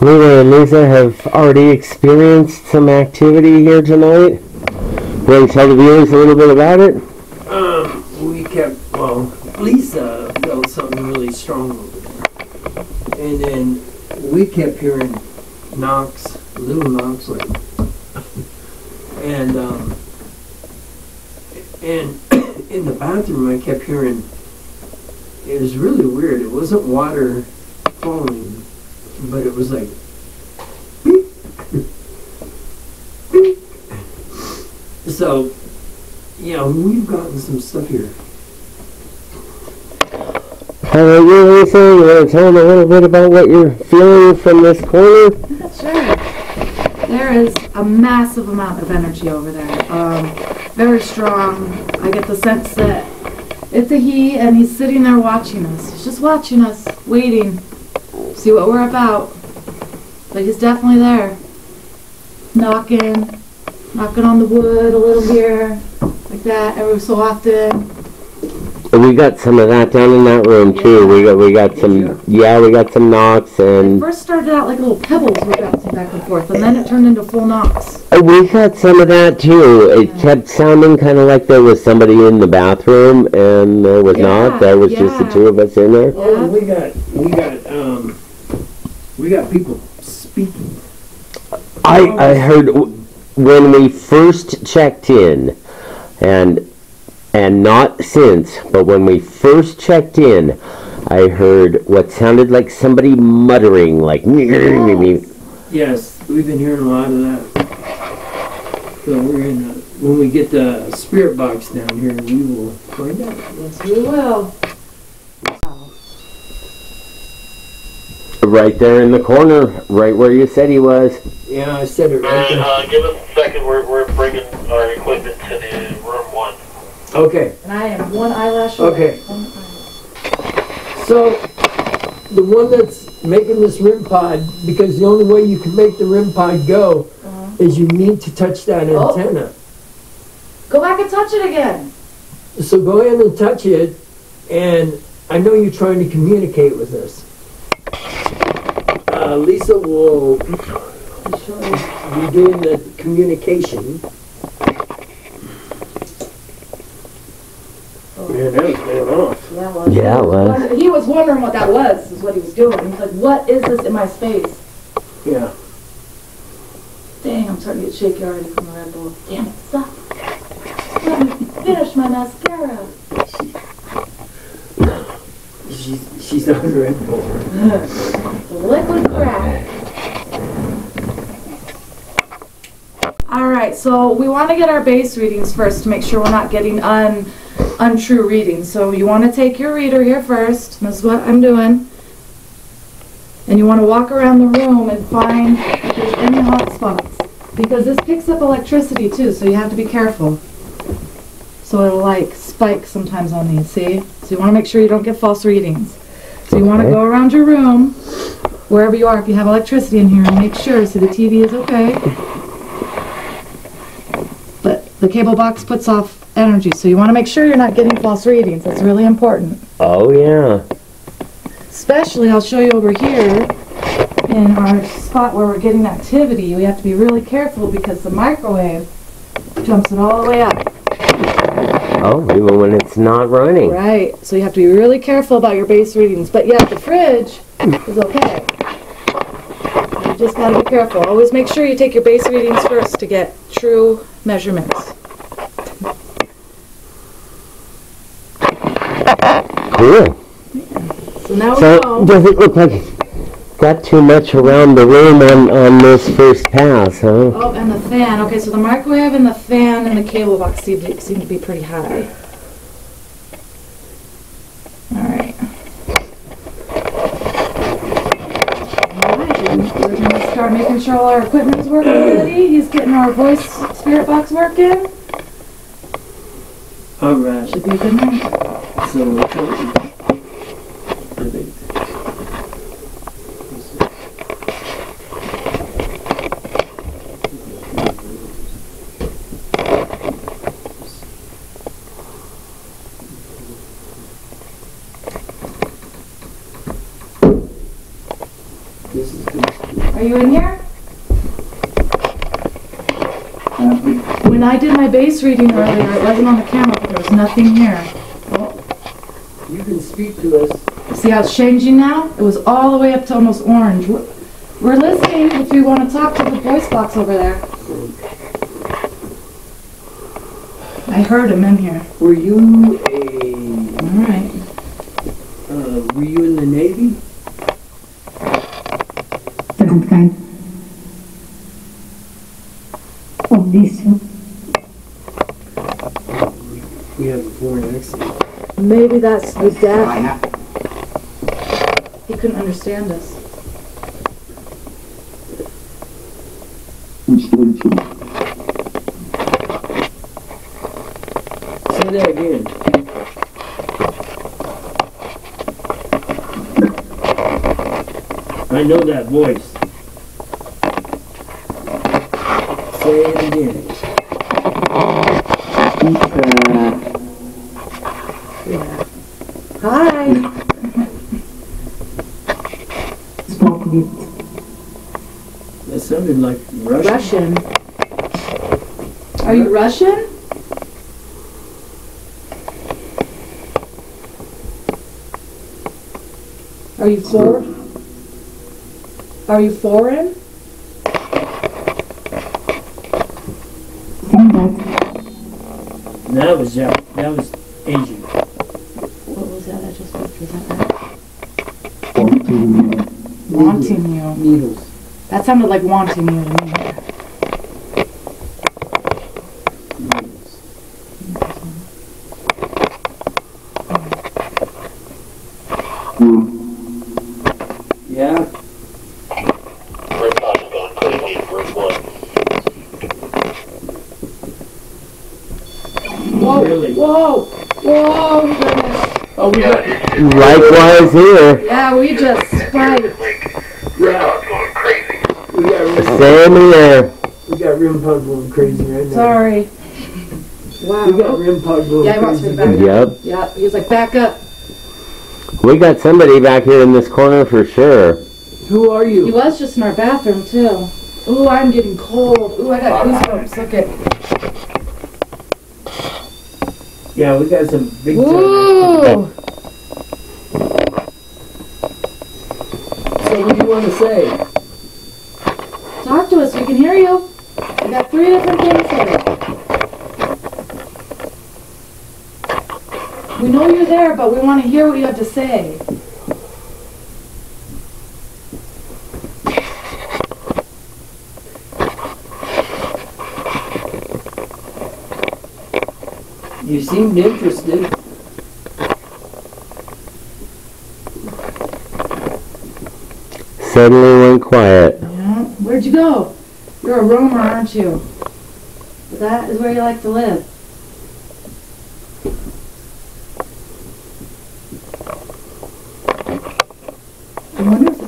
Lila and Lisa have already experienced some activity here tonight. Want to tell the viewers a little bit about it? Um, we kept, well, Lisa felt something really strong over there. And then we kept hearing knocks, little knocks, like, and, um, and in the bathroom I kept hearing, it was really weird. It wasn't water falling, but it was like, beep, beep. So, yeah, we've gotten some stuff here. All right, you Lisa, you want to tell them a little bit about what you're feeling from this corner? Sure. There is a massive amount of energy over there. Um, very strong. I get the sense that it's a he and he's sitting there watching us. He's just watching us, waiting, see what we're about. But he's definitely there. Knocking, knocking on the wood a little here, like that, every so often. We got some of that down in that room too. We got we got some yeah, we got some knocks and First started out like little pebbles we bouncing back and forth, and then it turned into full knocks. Uh, we got some of that too. It kept sounding kind of like there was somebody in the bathroom, and there was Yeah, not. There was just the yeah. two of us in there. Oh, we got, we got, um, we got people speaking. I I heard w- when we first checked in, and and not since, but when we first checked in, I heard what sounded like somebody muttering, like. Yes, we've been hearing a lot of that. So we're in, uh, when we get the spirit box down here, we will find out. Yes, we will. Right there in the corner, right where you said he was. Yeah, I said it right Man, there. uh, give us a second. We're, we're bringing our equipment to the room one. Okay, And I am one eyelash away. Okay. One eyelash. so the one that's making this REM pod, because the only way you can make the REM pod go Uh-huh. is you need to touch that Oh. antenna. Go back and touch it again. So go in and touch it, and I know you're trying to communicate with us. Uh, Lisa will be doing the communication. Man, going off. Yeah, well, Yeah, it was. He was wondering what that was, is what he was doing. He's like, what is this in my space? Yeah. Dang, I'm starting to get shaky already from the Red Bull. Damn it, stop. Let me finish my mascara. She's, she's on Red Bull. Liquid crack. Alright, so we want to get our base readings first to make sure we're not getting un, untrue readings. So you want to take your reader here first. This is what I'm doing. And you want to walk around the room and find if there's any hot spots. Because this picks up electricity too, so you have to be careful. So it'll like spike sometimes on these, see? So you want to make sure you don't get false readings. So you want to go around your room, wherever you are, if you have electricity in here, and make sure, so the TV is okay. The cable box puts off energy, so you want to make sure you're not getting false readings. That's really important. Oh yeah. Especially, I'll show you over here, in our spot where we're getting activity, we have to be really careful because the microwave jumps it all the way up. Oh, even when it's not running. Right, so you have to be really careful about your base readings, but yet the fridge is okay. Just gotta be careful. Always make sure you take your base readings first to get true measurements. Cool. So now we So does it look like it's got too much around the room on, on this first pass, huh? Oh, and the fan. Okay, so the microwave and the fan and the cable box seem to, seem to be pretty high. Alright. Alright, then we're gonna start making sure all our equipment's working ready. He's getting our voice spirit box working. All right. Should be a good night. So we're talking. I think. This is good. Are you in here? When I did my base reading earlier, it wasn't on the camera, but there was nothing here. You can speak to us. See how it's changing now? It was all the way up to almost orange. We're we're listening if you want to talk to the voice box over there. I heard him in here. Were you a? All right. Uh, were you in the Navy? Second kind of this We have a foreign accent. Maybe that's the death. He couldn't understand us. Say that again. I know that voice. Say it again. Hi. Spoke with That sounded like Russian. Russian. Are you Russian? Are you for? Are you foreign? and that That was Jap- That was Asian. What was that? I just looked. Was that that? wanting Wanting you. Needles. That sounded like wanting you to me. Yeah. Whoa! Really? Whoa! Whoa! goodness. Oh, we got. Likewise here. Yeah, we just spiked. Same here. Uh, we got REM pod going crazy right now. Sorry. Wow. We got REM pod going yeah, crazy. Yeah, he Yep. Yep. He was like, back up. We got somebody back here in this corner for sure. Who are you? He was just in our bathroom too. Ooh, I'm getting cold. Ooh, I got goosebumps. Look at. Yeah, we got some big. Ooh. So what do you want to say? But we want to hear what you have to say. You seemed interested. Suddenly went quiet. Yeah. Where'd you go? You're a roamer, aren't you? That is where you like to live.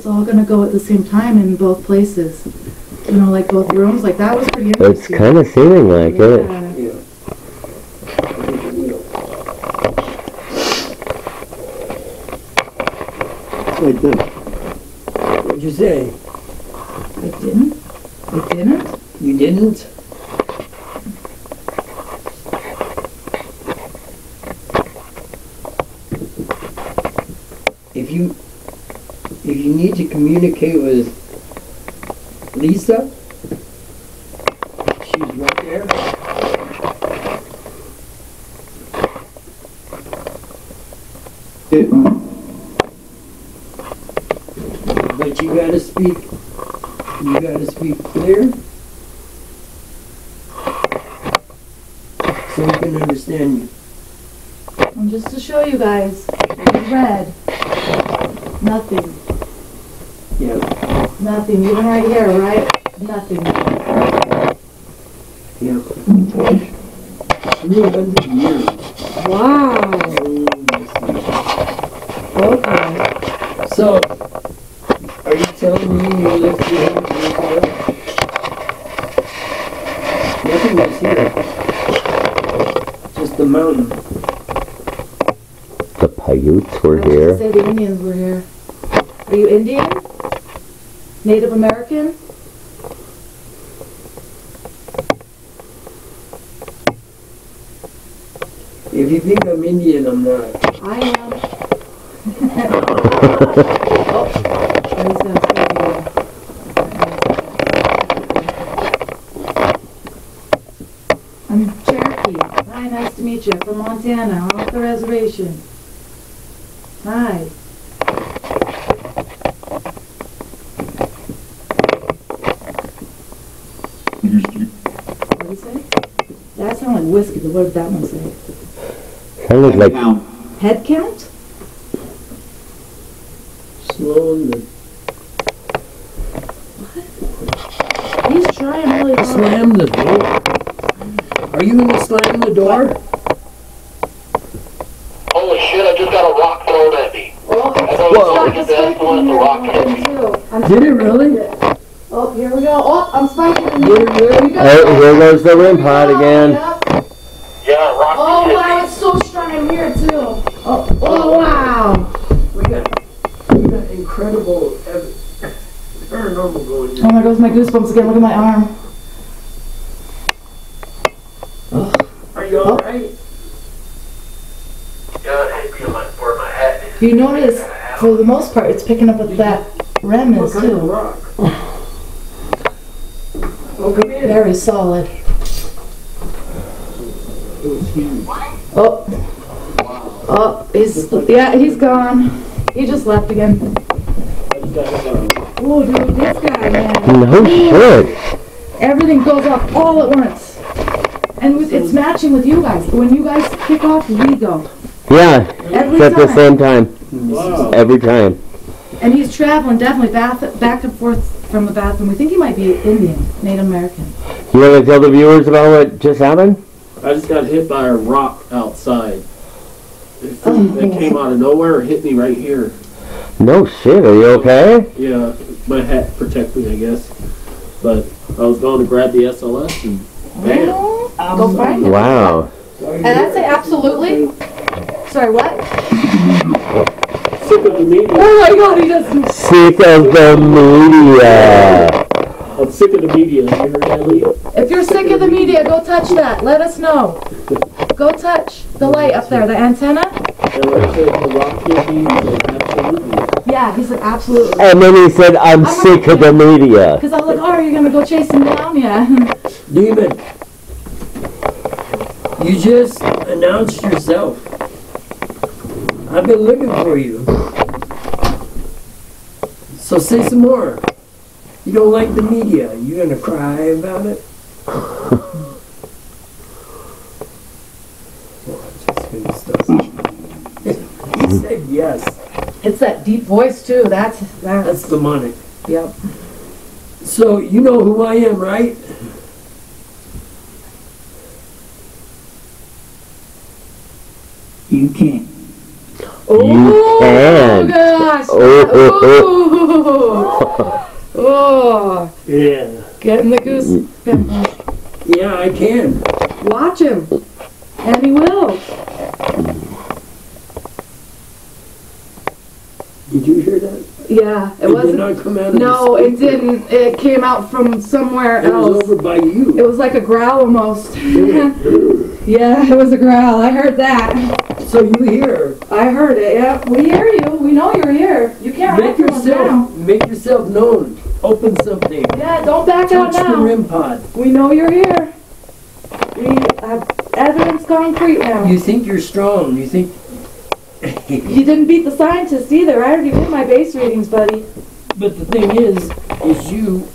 I wonder if it's all gonna go at the same time in both places. You know, like both rooms. Like that was pretty It's interesting. kind of seeming like it. Yeah. Like this. What'd you say? I didn't. I didn't. You didn't? If you if you need to communicate with Lisa, she's right there. Mm-hmm. But you gotta speak you gotta speak clear so we can understand you. And just to show you guys, red. Nothing. Yeah. Nothing. Even right here, right? Nothing. Yeah. Three hundred years. Wow. Okay. So, are you telling me you lived three hundred years ago? Nothing was here. Just the mountain. The Paiutes were I was here. say the Indians were here. Are you Indian? Native American? If you think I'm Indian, I'm not. I am. oh, I was gonna say again. I'm Cherokee. Hi, nice to meet you. From Montana, off the reservation. Hi. What did he say? That sounded like whiskey, but what did that one say? Sounded like Head count? Slowing the He's trying really hard. slam the door. Are you gonna slam the door? Holy shit, I just got a rock thrown at me. Oh, I know Whoa. it's the the rock hit me. I'm Did it really? Oh, here we go. Oh, I'm spiking. Did it really? Oh, here goes the REM pod oh, again. Yeah, rock Oh hit wow, me. it's so strong in here too. Oh, oh wow. We got, we got incredible ev- paranormal going Oh my goosebumps again. Look at my arm. Are you alright? Yeah, hit me on my, my hat. You notice, for the most part, it's picking up what that rem What is kind of too. rock? Oh, come here. Very solid. It was huge. Oh. Oh, he's yeah, he's gone. He just left again. Oh, dude, this guy, man. No shit. Everything goes off all at once. And with- it's matching with you guys. When you guys kick off, we go. Yeah, Every it's at the time. same time. Wow. Every time. And he's traveling definitely back, back and forth from the bathroom. We think he might be Indian, Native American. You want to tell the viewers about what just happened? I just got hit by a rock outside. It, Oh. it came out of nowhere, hit me right here. No shit. Are you okay? Yeah, my hat protect me, I guess. But I was going to grab the SLS and bam. Go find him. Wow. And I say absolutely. Sorry, what? Sick of the media. Oh my god, he doesn't. Sick of the media. I'm sick of the media. You heard that, Lee? If you're sick of the media, go touch that. Let us know. Go touch the light up there, the antenna. And like I said, the rock hit me, so absolutely. Yeah, he's like, absolutely. And then he said, I'm I'm sick of the media. Because I was like, oh, are you gonna go chase him down? Yeah. Demon, you just announced yourself. I've been looking for you. So say some more. You don't like the media. You gonna cry about it? he said yes. It's that deep voice too. That's that's, That's demonic. Yep. So you know who I am, right? You can. Oh, can. gosh. Oh. Oh. oh. Yeah. Getting the goose. Yeah, I can. Watch him. And he will. Did you hear that? Yeah, it It wasn't. not come out of no, it didn't. It came out from somewhere It was else. over by you. It was like a growl almost. yeah, it was a growl. I heard that. So you hear? I heard it. Yeah, we hear you. We know you're here. You can't Make now. yourself, make yourself known. Open something. Yeah, don't back out Touch the REM pod. We know you're here. We have evidence concrete now. You think you're strong. You think. You didn't beat the scientists either. I already did my base readings, buddy. But the thing is, is you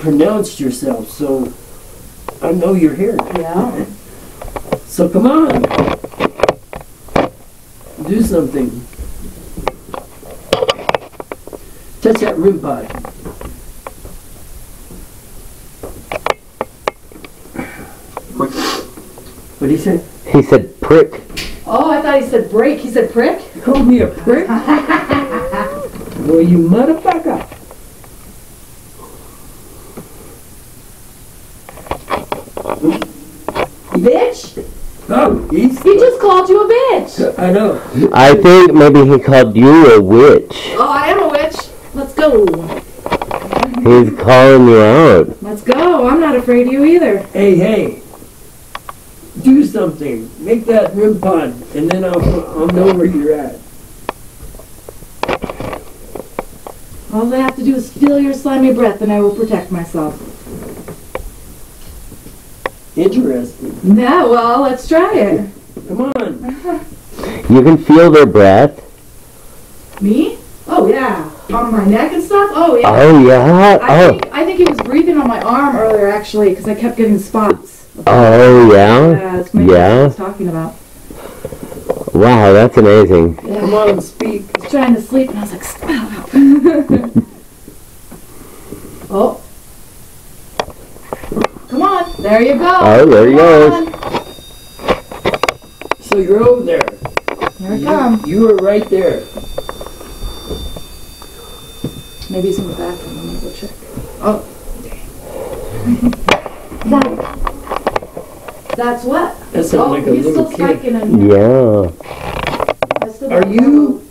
pronounced yourself, so I know you're here. Yeah. So come on. Do something. Touch that REM pod. What did he say? He said, prick. Oh, I thought he said break. He said prick? You called me a prick? well, you motherfucker. Bitch? Oh, he's. He just called you a bitch. I know. I think maybe he called you a witch. Oh, I am a witch. Let's go. He's calling you out. Let's go. I'm not afraid of you either. Hey, hey. Do something. Make that REM pod, and then I'll, I'll know where you're at. All I have to do is feel your slimy breath and I will protect myself. Interesting. Yeah, well, let's try it. Come on. You can feel their breath. Me? Oh, yeah. On my neck and stuff? Oh, yeah. Oh, yeah? I, Oh, think, I think he was breathing on my arm earlier, actually, because I kept getting spots. Oh, Yeah, yeah? that's maybe Yeah? was talking about. Wow, that's amazing. Yeah. Come on, speak. I was trying to sleep and I was like, stop. oh. Come on. There you go. Oh, there he Come goes. So you're over there. Here I You- come. You were right there. Maybe he's in the bathroom. Let me go check. Oh. that, that's what? That sounds oh, like a he's little still kid. spiking in Yeah. I still Are you?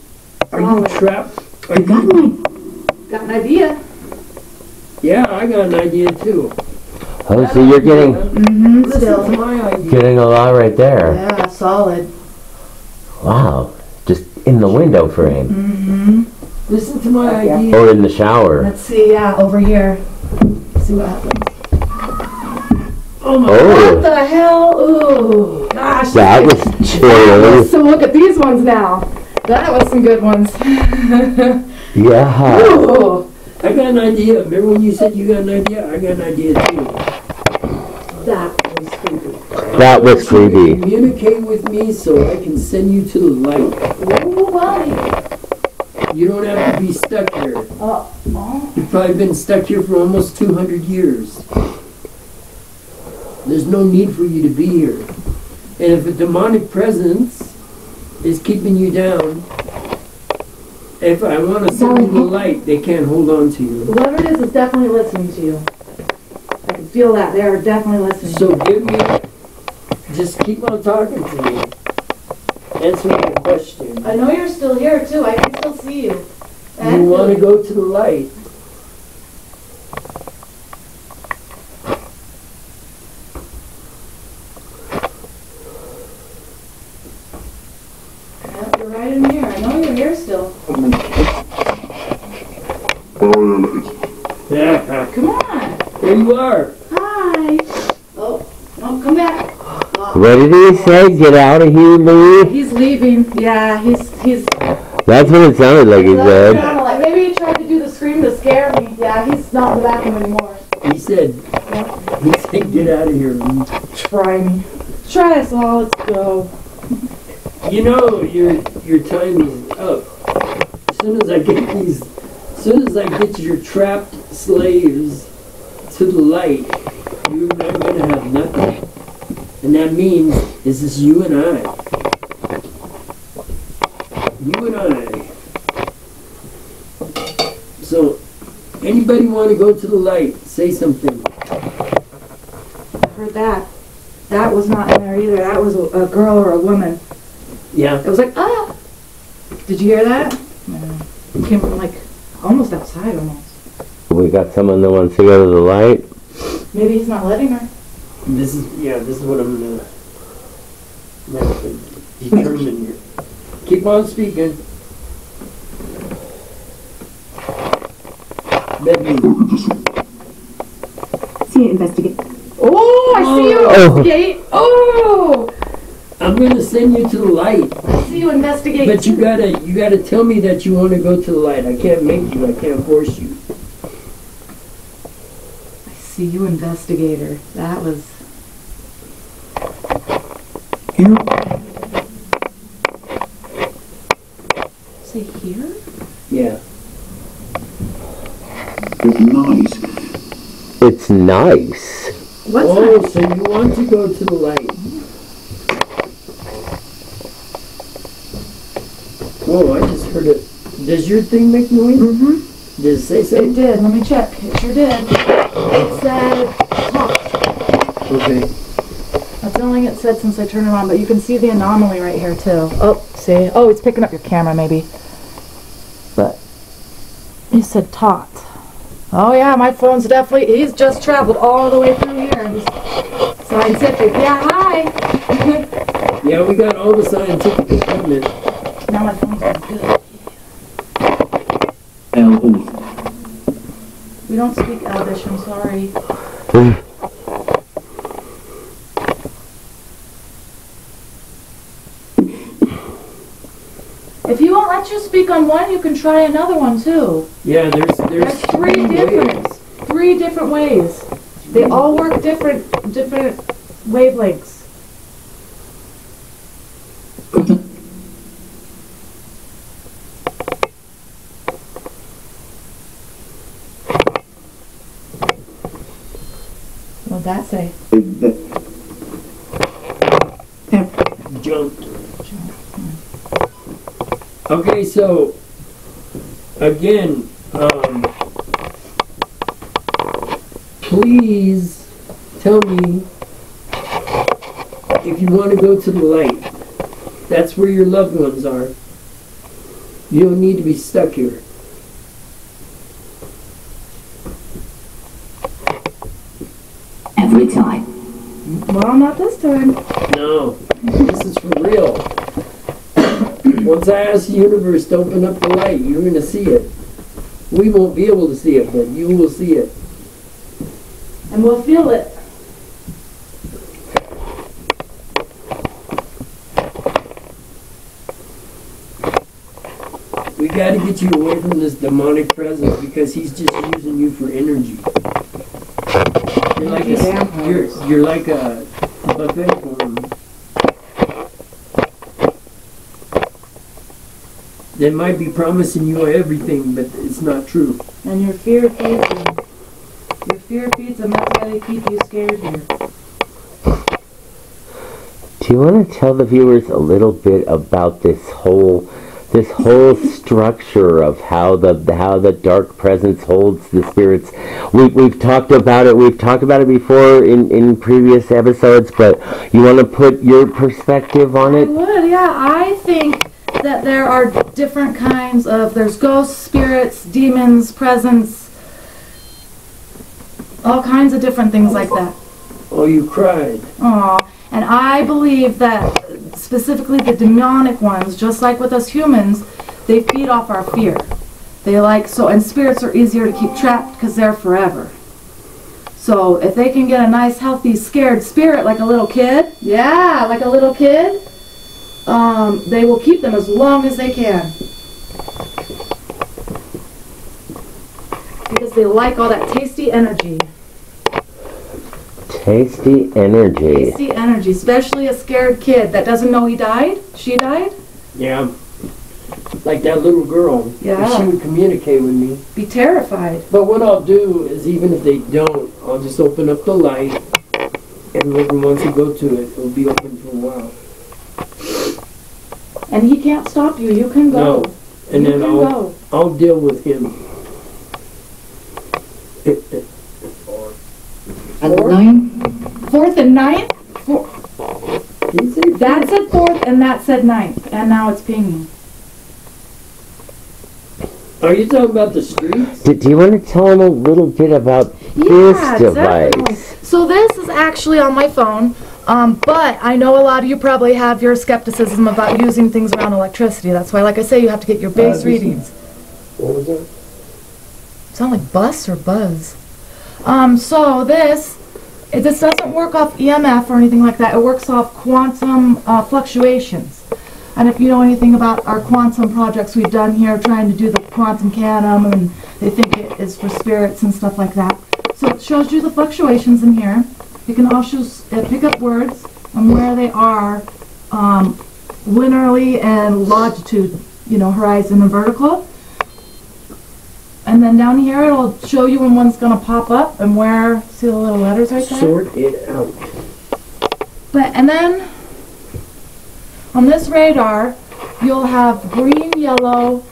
Are you Solid. trapped? Are you? Got an idea. Yeah, I got an idea too. Oh, so you're getting Mm-hmm. Listen Still. my idea. getting a lot right there. Yeah, solid. Wow. Just in the window frame. Mm-hmm. Listen to my idea. Or in the shower. Let's see, yeah, over here. See what happens. Oh my oh. What Oh, the hell? Ooh. Gosh. that was That chilly. was- So look at these ones now. That was some good ones. Yeah. Ooh. I got an idea. Remember when you said you got an idea? I got an idea too. That. was creepy. That was I want you to creepy. Communicate with me so I can send you to the light. Ooh, buddy. You don't have to be stuck here. Oh, oh. You've probably been stuck here for almost 200 years. There's no need for you to be here. And if a demonic presence is keeping you down, if I want to send you the light, they can't hold on to you. Whoever it is is definitely listening to you. I can feel that. They are definitely listening. So give me, just keep on talking to me. Answer my question. I know you're still here too. I can still see you. You want to go to the light. You're right in here. I know you're here still. Yeah. Come on. There you are. Hi. Oh, no, come back. What did he say? Get out of here, Lee? He's leaving. Yeah, he's he's. That's what it sounded like he said. Like maybe he tried to do the scream to scare me. Yeah, he's not in the bathroom anymore. He said, he said, get out of here. Lee." Try me. Try us all. Let's go. You know your your time is oh, up. As soon as I get these, as soon as I get your trapped slaves to the light, you're not gonna have nothing. And that means this is you and I. You and I. So, anybody want to go to the light? Say something. I heard that. That was not in there either. That was a girl or a woman. Yeah. It was like ah. Did you hear that? No. It came from like almost outside almost. We got someone that wants to go to the light. Maybe he's not letting her. This is yeah. This is what I'm gonna, I'm gonna determine here. Keep on speaking. Bedroom. See investigate. Oh, I see you Oh. investigate. Oh, I'm gonna send you to the light, I see you investigate. but you gotta you gotta tell me that you want to go to the light. I can't make you. I can't force you. I see you investigator. That was. Here. Say here. Yeah. It's nice. It's nice. What's oh, that? so you want to go to the light? Oh, I just heard it. Does your thing make noise? Mm-hmm. Does it say It something? did. Let me check. It sure did. It said talk. Okay. That's the only thing it said since I turned around, but you can see the anomaly right here too. Oh, see? Oh, it's picking up your camera maybe. But he said tot. Oh yeah, my phone's definitely, he's just traveled all the way through here. He's scientific. Yeah, hi. Yeah, we got all the scientific equipment. Now my phone's not good. L. We don't speak Elvish, I'm sorry. If he won't let you speak on one, you can try another one too. Yeah, there's there's There's three ways. different, three different ways. They all work different, different wavelengths. What'd that say? Okay, so again, um, please tell me if you want to go to the light. That's where your loved ones are. You don't need to be stuck here. Every time. Well, not this time. No, this is for real. Once I ask the universe to open up the light, you're going to see it. We won't be able to see it, but you will see it. And we'll feel it. We got to get you away from this demonic presence because he's just using you for energy. You're like a, you're, you're like a buffet for him. They might be promising you everything, but it's not true. And your fear feeds them. Your fear feeds them. That's why they keep you scared here. Do you want to tell the viewers a little bit about this whole this whole structure of how the how the dark presence holds the spirits? We we've talked about it. We've talked about it before in in previous episodes, but you want to put your perspective on it? I it? would, yeah. I think that there are different kinds of there's ghosts, spirits, demons, presence, all kinds of different things like that. Oh, you cried. Aw. And I believe that specifically the demonic ones, just like with us humans, they feed off our fear. They like so, and spirits are easier to keep trapped because they're forever. So if they can get a nice, healthy, scared spirit like a little kid, yeah, like a little kid, um, they will keep them as long as they can. Because they like all that tasty energy. Tasty energy. Tasty energy, especially a scared kid that doesn't know he died, she died. Yeah. Like that little girl. Yeah. She would communicate with me. Be terrified. But what I'll do is even if they don't, I'll just open up the light and whoever wants to go to it, it'll be open for a while. And he can't stop you. You can go. No. And You then can I'll go. I'll deal with him. It- it- And nine? Fourth and ninth? Four. That said fourth and that said ninth. And now it's pinging. Are you talking about the streets? Do, do you want to tell them a little bit about Yeah, this device? definitely. So this is actually on my phone, um, but I know a lot of you probably have your skepticism about using things around electricity. That's why, like I say, you have to get your base Uh, readings. What was that? Sound like bus or buzz? Um, so this, it, this doesn't work off EMF or anything like that. It works off quantum uh, fluctuations. And if you know anything about our quantum projects we've done here, trying to do the quantum cantum, and they think it is for spirits and stuff like that. So it shows you the fluctuations in here. You can also uh, pick up words and where they are um, linearly and longitude, you know, horizon and vertical. And then down here, it'll show you when one's gonna pop up and where, see the little letters right there? Sort it out. But, and then, on this radar, you'll have green, yellow,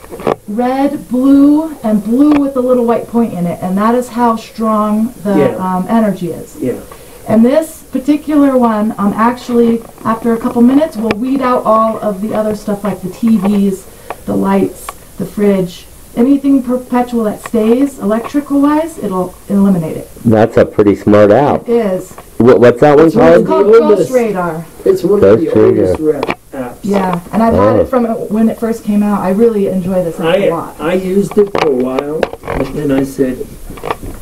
red, blue, and blue with a little white point in it, and that is how strong the Yeah. um, energy is. Yeah. And this particular one, um, actually, after a couple minutes, will weed out all of the other stuff like the TVs, the lights, the fridge, anything perpetual that stays electrical-wise, it'll eliminate it. That's a pretty smart app. It is. What, what's that one It's one of It's called? called Ghost Radar. It's one of the Ghost oldest rap apps. Yeah, and I've had Oh. it from it when it first came out. I really enjoy this app a I lot. I used it for a while, but then I said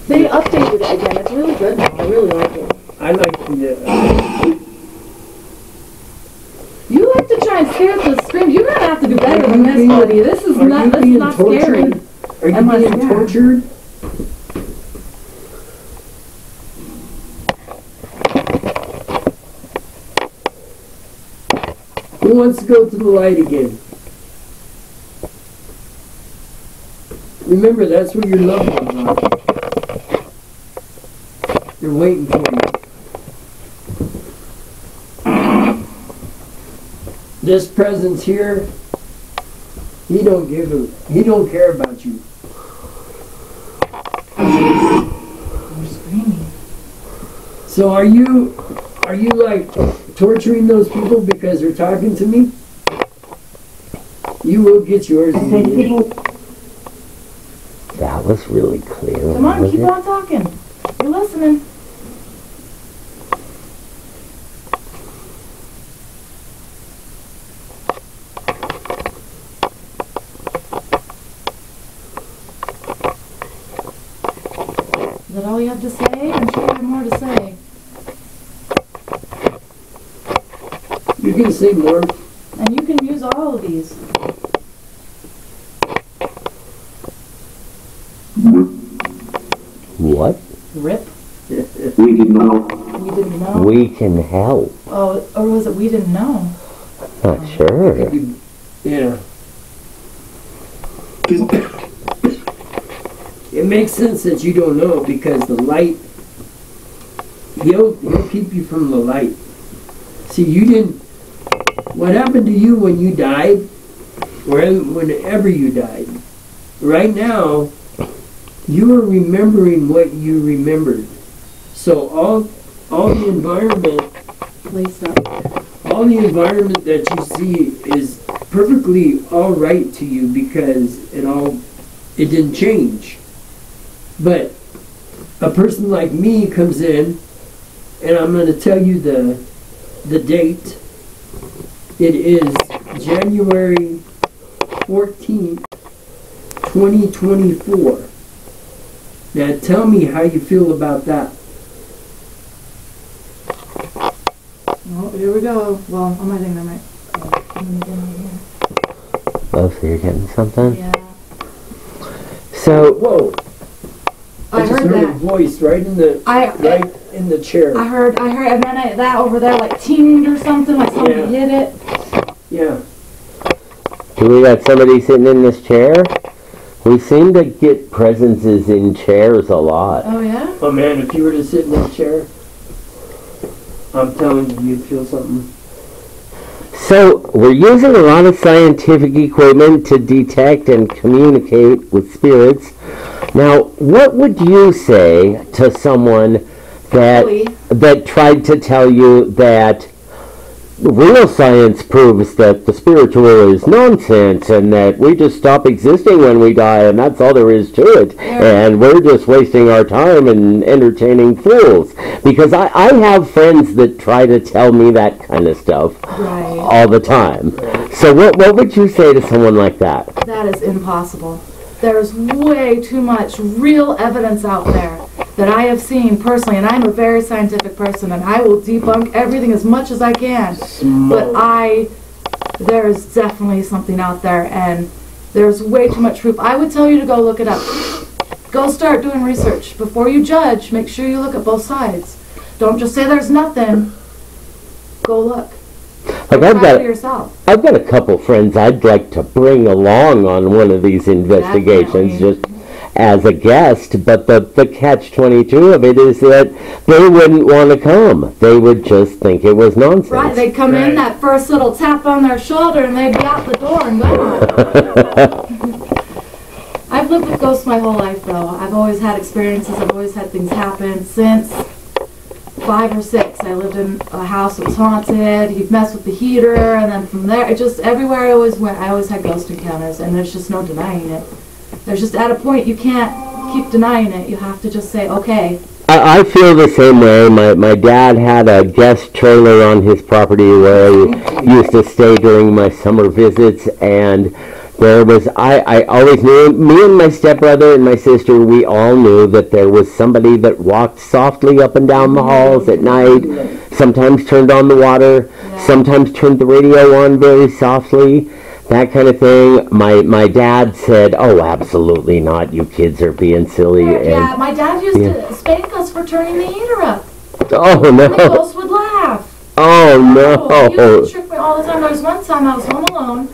They updated it again. It's really good now. I really like it. I like the. Uh, You like to try and scare the scream. You're gonna have to do better than this, being- buddy. This is not. This is not scary. tortured? Are you being tortured? Who wants to go to the light again? Remember, that's where your loved ones are. They're waiting for you. This presence here, he don't give him, he don't care about you. You're screaming. So are you, are you like torturing those people because they're talking to me? You will get yours. in the end. That was really clear. Come on, keep it? on talking. You're listening. Is that all you have to say? I'm sure you have more to say. You can say more. And you can use all of these. What? Rip. We did not. Know. We didn't know. We can help. Oh, or was it we didn't know? Not sure. Yeah. It makes sense that you don't know because the light, he'll, he'll keep you from the light. See, you didn't, what happened to you when you died, or whenever you died, right now, you are remembering what you remembered. So all, all the environment up. all the environment that you see is perfectly all right to you because it all it didn't change but a person like me comes in and i'm going to tell you the the date it is january 14th 2024. Now tell me how you feel about that. Oh, here we go. Well, oh my thing, I might. oh, I'm gonna get on here. Oh, so you're getting something? Yeah. So, Whoa! I just heard heard a that. voice right in the I right in the chair. I heard I heard and then I, that over there like tinged or something like somebody Yeah. hit it. yeah. do we got somebody sitting in this chair? We seem to get presences in chairs a lot. Oh yeah. Oh man, if you were to sit in that chair, I'm telling you, you'd feel something. So, we're using a lot of scientific equipment to detect and communicate with spirits. Now, what would you say to someone that Really? that tried to tell you that real science proves that the spiritual is nonsense and that we just stop existing when we die and that's all there is to it and we're just wasting our time and entertaining fools because I, I have friends that try to tell me that kind of stuff Right. all the time so what, what would you say to someone like that That is impossible. There's way too much real evidence out there that I have seen personally, and I'm a very scientific person, and I will debunk everything as much as I can. But I, there is definitely something out there, and there's way too much proof. I would tell you to go look it up. Go start doing research. Before you judge, make sure you look at both sides. Don't just say there's nothing. Go look. Like I've got yourself. I've got a couple friends I'd like to bring along on one of these investigations Definitely. just as a guest, but the, the catch 22 of it is that they wouldn't want to come. They would just think it was nonsense. Right, they'd come in, that first little tap on their shoulder, and they'd be out the door and gone. I've lived with ghosts my whole life, though. I've always had experiences. I've always had things happen since five or six. I lived in a house that was haunted. He'd mess with the heater, and then from there, it just everywhere I always went, I always had ghost encounters, and there's just no denying it. There's just at a point you can't keep denying it. You have to just say, okay, I, I feel the same way. My, my dad had a guest trailer on his property where I used to stay during my summer visits, and there was, I, I always knew, me and my stepbrother and my sister, we all knew that there was somebody that walked softly up and down the halls at night, sometimes turned on the water, sometimes turned the radio on very softly. That kind of thing. My my dad said, "Oh, absolutely not! You kids are being silly." yeah. And My dad used Yeah. to spank us for turning the heater up. oh And the no! ghost would laugh. Oh Oh, he no! used to trick me all the time. There was one time I was home alone,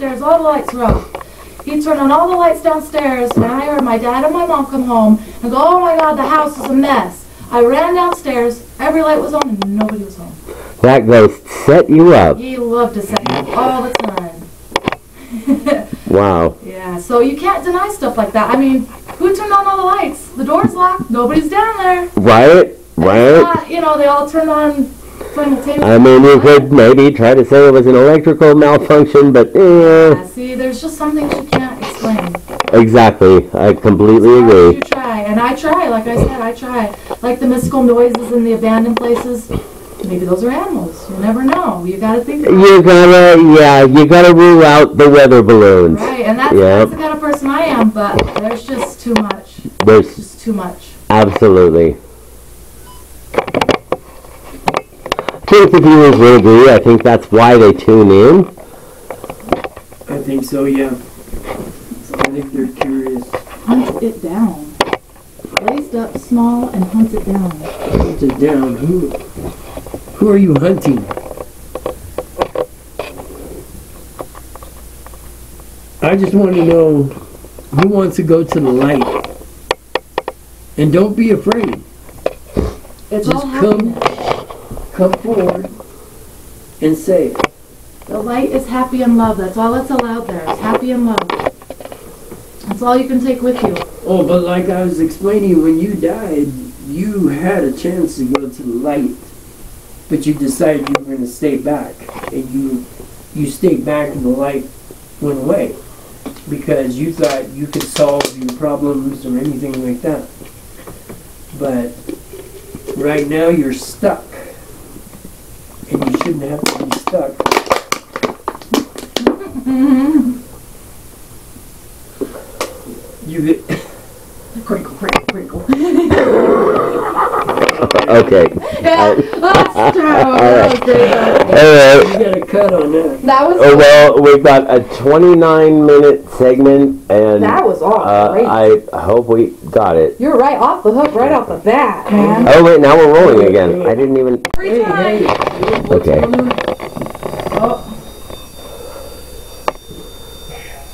was upstairs, all the lights were off. He'd turn on all the lights downstairs, and I heard my dad and my mom come home and go, "Oh my God, the house is a mess." I ran downstairs, every light was on, and nobody was home. That ghost set you up. He loved to set me up all the time. Wow. Yeah, so you can't deny stuff like that. I mean, who turned on all the lights? The door's locked. Nobody's down there. Right? Right? Not, you know, they all turned on. I mean, you could maybe try to say it was an electrical malfunction, but eh, Yeah, see, there's just some things you can't explain. exactly. I completely agree. You try, and I try. Like I said, I try. Like the mystical noises in the abandoned places. Maybe those are animals. You never know. You gotta think. about. You gotta, yeah, you gotta rule out the weather balloons. Right, and that's, Yep. that's the kind of person I am. But there's just too much. There's Just too much. absolutely. I think the viewers will agree. I think that's why they tune in. I think so, yeah. I think they're curious. Hunt it down. Raised up small and hunt it down. Hunt it down. Who, who are you hunting? I just want to know who wants to go to the light. And don't be afraid. It's Just all come, happiness. Come forward and say it. The light is happy and love. That's all that's allowed there. It's happy and love. That's all you can take with you. Oh, but like I was explaining, when you died, you had a chance to go to the light, but you decided you were going to stay back, and you you stayed back, and the light went away because you thought you could solve your problems or anything like that. But right now, you're stuck, and you shouldn't have to be stuck. Mm-hmm. You get, Crinkle, crinkle, crinkle. Okay. yeah, that's true. That was great. All right. you got a cut on that. That was Oh, well, we've got a 29 minute segment, and That was all uh. I hope we got it. You're right off the hook right off the bat, man. Oh, wait, now we're rolling again. I didn't even. Every time. Okay.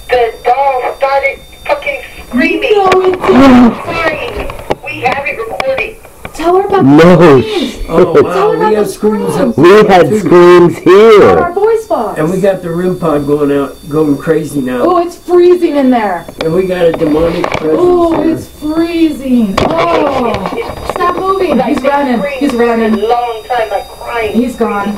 The doll started fucking screaming. No, it didn't. Crying. We have it recorded. Tell her about No, the sh- Oh, Tell her wow, about we the have screams we had too. screams our here. voice box. And we got the REM pod going out, going crazy now. Oh, it's freezing in there. And we got a demonic presence. Oh, here. it's freezing. Oh, stop moving. He's running. He's running. long time, like crying. He's gone.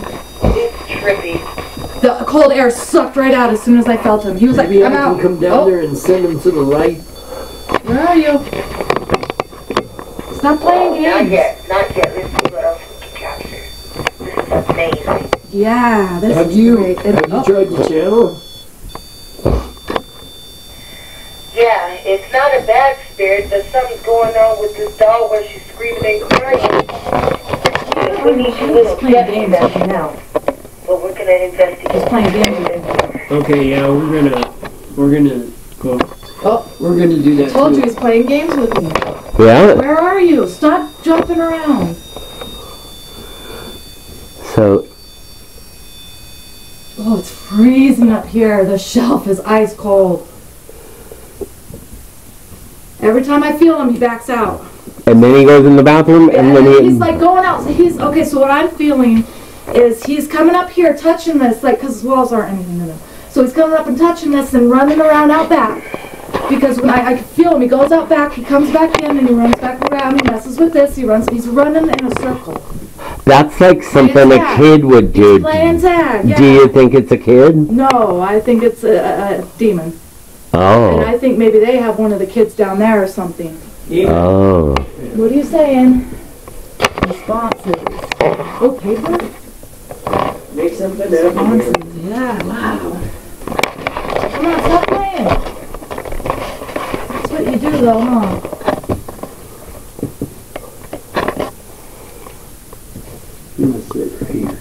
It's trippy. The cold air sucked right out as soon as I felt him. He was like, Maybe I'm I out. come down Oh, there and send him to the light. Where are you? Stop playing games. Not games. yet, not yet. Let's see what else we can capture. This is amazing. Yeah, this Have is you great. And- have you oh, tried the channel? Yeah, it's not a bad spirit, but something's going on with this doll where she's screaming and crying. And we need you little playing steps games that, now. but we're gonna investigate. He's playing games. Okay, yeah, we're gonna we're gonna go. Oh, We're gonna do that I told too. you he's playing games with me. Yeah. Where are you? Stop jumping around. So, Oh, it's freezing up here. The shelf is ice cold. Every time I feel him, he backs out. and then he goes in the bathroom, and And then he. he's like going out. So he's okay. So what I'm feeling is he's coming up here, touching this, like because walls aren't anything to them. So he's coming up and touching this and running around out back. Because when I, I can feel him, he goes out back, he comes back in, and he runs back around. He messes with this. He runs. He's running in a circle. That's like something a kid would do. Playing tag. Yeah. Do you think it's a kid? No, I think it's a, a, a demon. Oh. And Oh. I think maybe they have one of the kids down there or something. Oh. What are you saying? Responses. Oh, paper? Make something happen. Responses. Yeah, wow. Come on, stop playing. That's what you do though, huh? You must sit right here.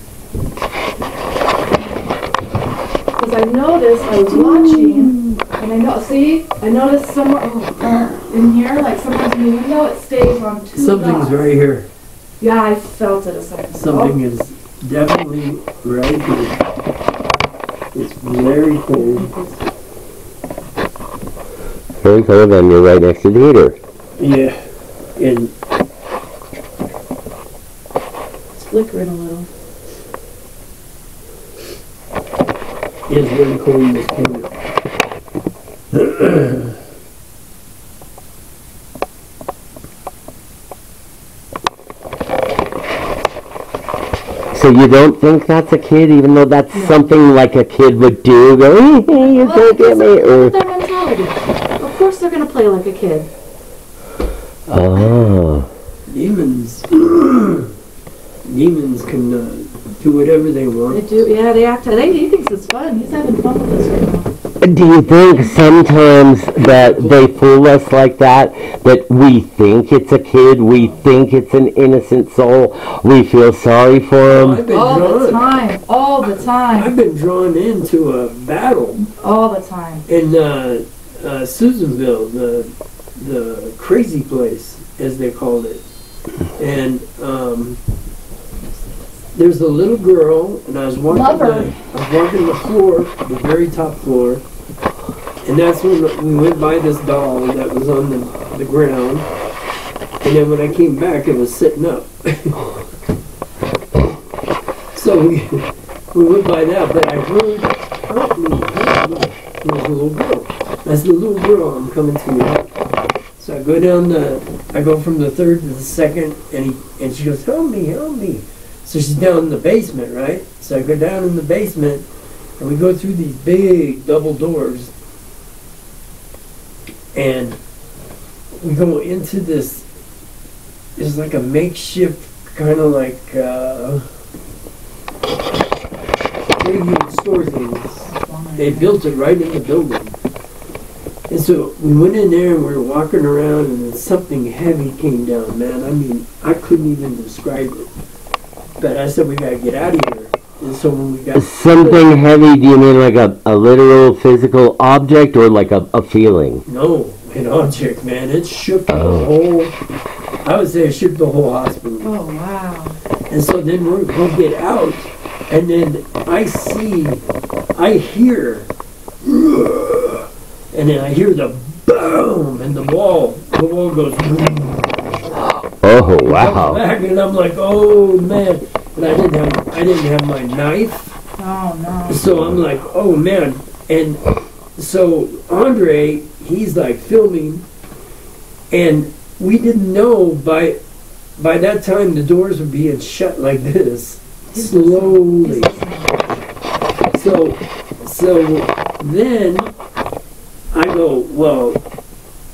Because I noticed I was watching, and I know, see, I noticed somewhere oh, in here, like sometimes in the window, it stays on two Something's dots. right here. Yeah, I felt it a second ago. Something is definitely right here. It's very cold. Very cold, and you're right next to the heater. Yeah. And It's flickering a little. it's very cold in this corner. So you don't think that's a kid, even though that's something like a kid would do? Go, hey, hey, you Well, can't get me. Or, their mentality. Of course they're gonna play like a kid. oh. Demons. Demons can uh, do whatever they want. They do, yeah, they act, they, he thinks it's fun. He's having fun with this right now. Do you think sometimes that they fool us like that? That we think it's a kid, we think it's an innocent soul, we feel sorry for them? been All the time, all the time, I've been drawn into a battle all the time. and uh, uh, Susanville, the the crazy place, as they called it. And um, there's a little girl, and I was walking. The, I was walking the floor, the very top floor, and that's when we went by this doll that was on the, the ground. And then when I came back, it was sitting up. so we we went by that, but I heard, help me, help me. It was a little girl. That's the little girl, I'm coming to you. So I go down the, I go from the third to the second, and he, and she goes, help me, help me. So she's down in the basement, right? So I go down in the basement, and we go through these big double doors, and we go into this, it's like a makeshift kind of like, uh. They built it right in the building. And so we went in there and we were walking around and then something heavy came down, man. I mean, I couldn't even describe it. But I said, we gotta get out of here. And so when we got Something heavy, do you mean like a, a literal physical object or like a, a feeling? No, an object, man. It shook the Oh. whole, I would say it shook the whole hospital. Oh wow. And so then we're, we'll get out, and then I see, I hear, and then I hear the boom, and the wall, the wall goes Oh, wow. back, and I'm like, oh man, and I didn't have, I didn't have my knife, Oh no. so I'm like, oh man, and so Andre, he's like filming, and we didn't know by by that time the doors were being shut like this slowly. So so then I go, well,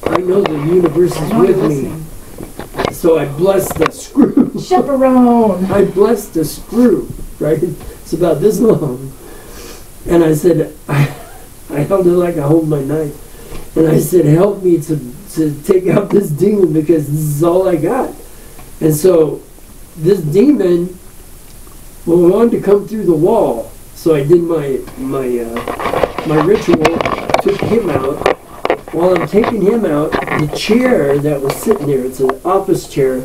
I know the universe is with me. So I bless the screw. Chaperone. I bless the screw, right? It's about this long. And I said, I, I held it like I hold my knife. And I said, help me to, to take out this demon because this is all I got. And so this demon well, wanted to come through the wall. So I did my my uh, my ritual, took him out. While I'm taking him out, the chair that was sitting there, it's an office chair,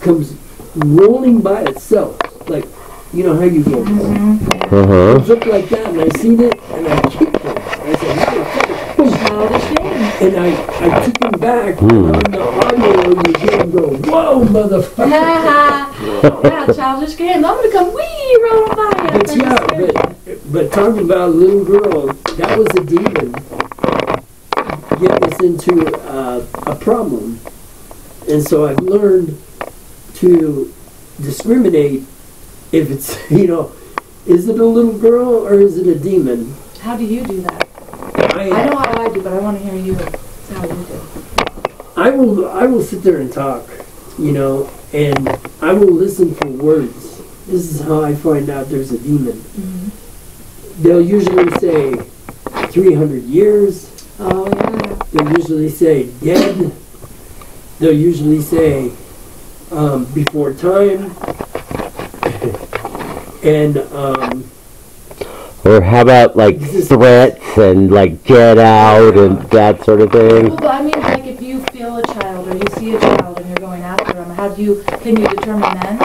comes rolling by itself. Like, you know how you go. Uh-huh. It looked like that, and I seen it, and I kicked it. I said, "Motherfucker," boom. And I, I took him back, and on the audio, you hear him go, whoa, motherfucker. yeah, childish games. I'm gonna come wee rolling by you. But yeah, but, but talking about a little girl, that was a demon getting us into uh, a problem. And so I've learned to discriminate if it's, you know, is it a little girl or is it a demon? How do you do that? I, I know how I do, but I want to hear you. How you do. I will I will sit there and talk, you know, and I will listen for words. This is how I find out there's a demon. They'll usually say 300 years. Oh yeah. They'll usually say dead. They'll usually say um, before time. and um, Or how about like threats and like get out and that sort of thing? Well, but I mean, like if you feel a child or you see a child and you're going after them, how do you? Can you determine then?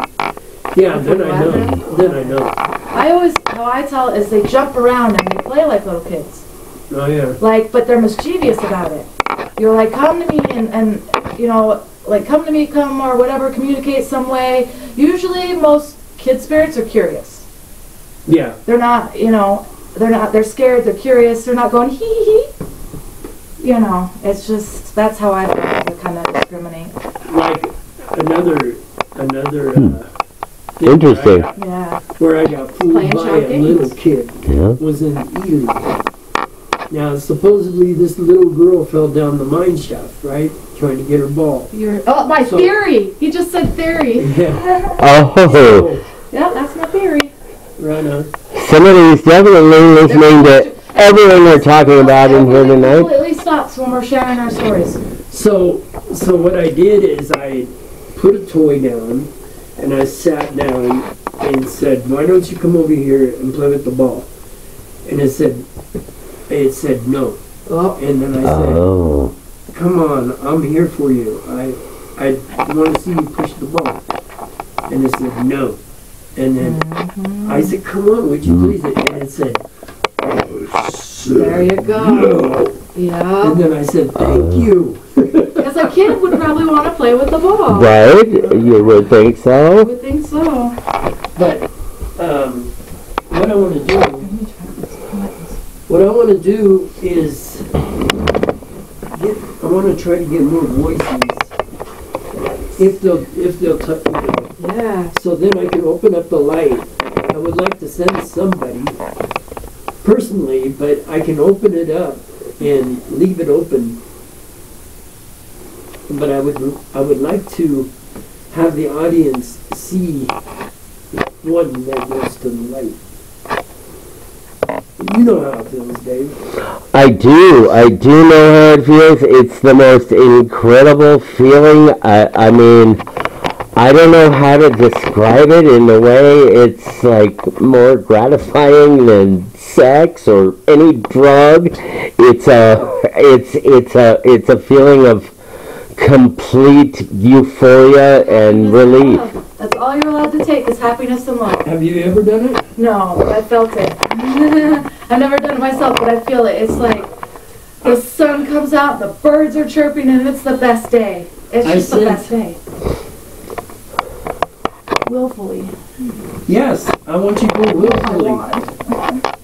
yeah, then I know. Then I know. I always, how I tell is they jump around and they play like little kids. Oh yeah. Like, but they're mischievous about it. You're like, come to me and, and you know, like, come to me, come or whatever, communicate some way. Usually, most kid spirits are curious. Yeah. They're not, you know, they're not, they're scared, they're curious, they're not going hee hee hee. You know, it's just, that's how I kind of discriminate. Like another another uh, thing Interesting. where I got- Yeah. Where I got fooled Playing by a games. little kid Yeah. was in Ely. Now supposedly this little girl fell down the mine shaft, right? Trying to get her ball. You're, oh, my So- theory! He just said theory. Yeah. Oh, yeah, that's my theory. Right on. somebody's definitely listening to everything we're talking about in here tonight. Completely stops when we're sharing our stories. So so what I did is I put a toy down and I sat down and said, Why don't you come over here and play with the ball? And it said it said no. Oh. And then I said, Oh. Come on, I'm here for you. I I want to see you push the ball. And it said no. And then I said, Come on, would you please? And it said, There you go. no. Yeah. And then I said, Thank you. Because a kid would probably want to play with the ball. Right? You would think so? I would think so. But um, what I want to do, what I want to do is, get, I want to try to get more voices. If they'll, if they'll touch me. Yeah. So then I can open up the light. I would like to send somebody personally, but I can open it up and leave it open. But I would, I would like to have the audience see one that goes to the light. You know how it feels, Dave. I do. I do know how it feels. It's the most incredible feeling. I, I mean, I don't know how to describe it in a way. It's like more gratifying than sex or any drug. It's a, it's, it's a, it's a feeling of complete euphoria and relief. That's all you're allowed to take is happiness and love. Have you ever done it? No, but I felt it. I've never done it myself, but I feel it. It's like the sun comes out, the birds are chirping, and it's the best day. It's I just the best day. Willfully. Yes, I want you to go willfully.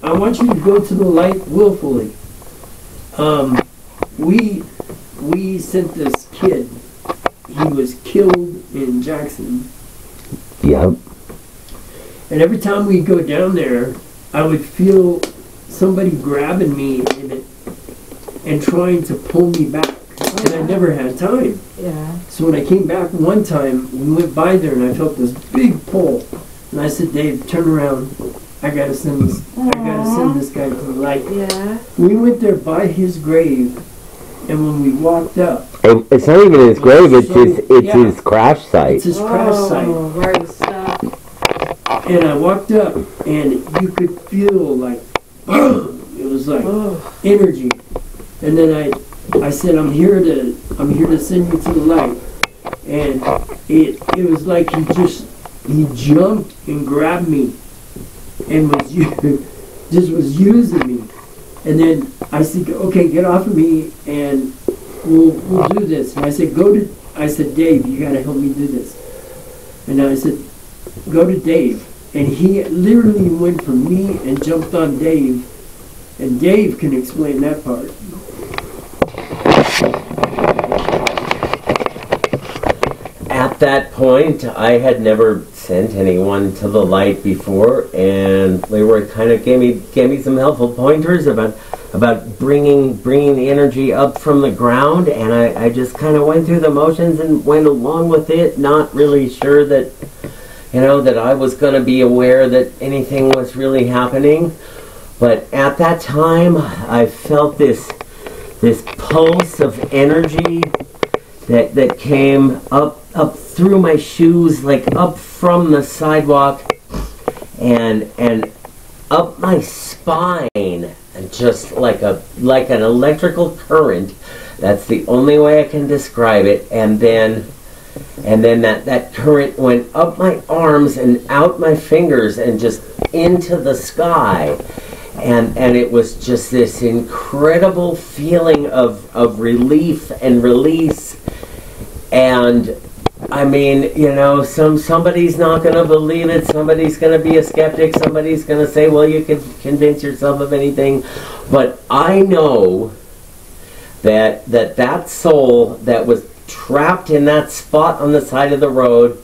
I want you to go to the light willfully. Um, we we sent this kid. He was killed in Jackson, Yep. and every time we go down there, I would feel somebody grabbing me in it and trying to pull me back, and I never had time. Yeah. So when I came back one time, we went by there and I felt this big pull. And I said, Dave, turn around. I gotta send this I gotta send this guy to the light. Yeah. We went there by his grave and when we walked up, It, it's not even his grave. It's his, it's Yeah. his crash site. it's his crash oh, site. Oh, where you. And I walked up and you could feel like it was like energy. And then I I said, I'm here to I'm here to send you to the light. And it it was like he just he jumped and grabbed me and was just was using me. And then I said, okay, get off of me and we'll we'll do this. And I said, go to I said, Dave, you gotta help me do this. And I said, go to Dave. And he literally went from me and jumped on Dave. And Dave can explain that part. At that point, I had never sent anyone to the light before, and they were kind of gave me gave me some helpful pointers about about bringing bringing the energy up from the ground, and I, I just kind of went through the motions and went along with it, not really sure that you know that I was going to be aware that anything was really happening. But at that time, I felt this this pulse of energy that that came up up through my shoes, like up from the sidewalk, and and up my spine, and just like a like an electrical current. That's the only way I can describe it. And then and then that that current went up my arms and out my fingers and just into the sky. And, and it was just this incredible feeling of, of relief and release and I mean, you know, some somebody's not going to believe it. Somebody's going to be a skeptic. Somebody's going to say, "Well, you can convince yourself of anything." But I know that that that soul that was trapped in that spot on the side of the road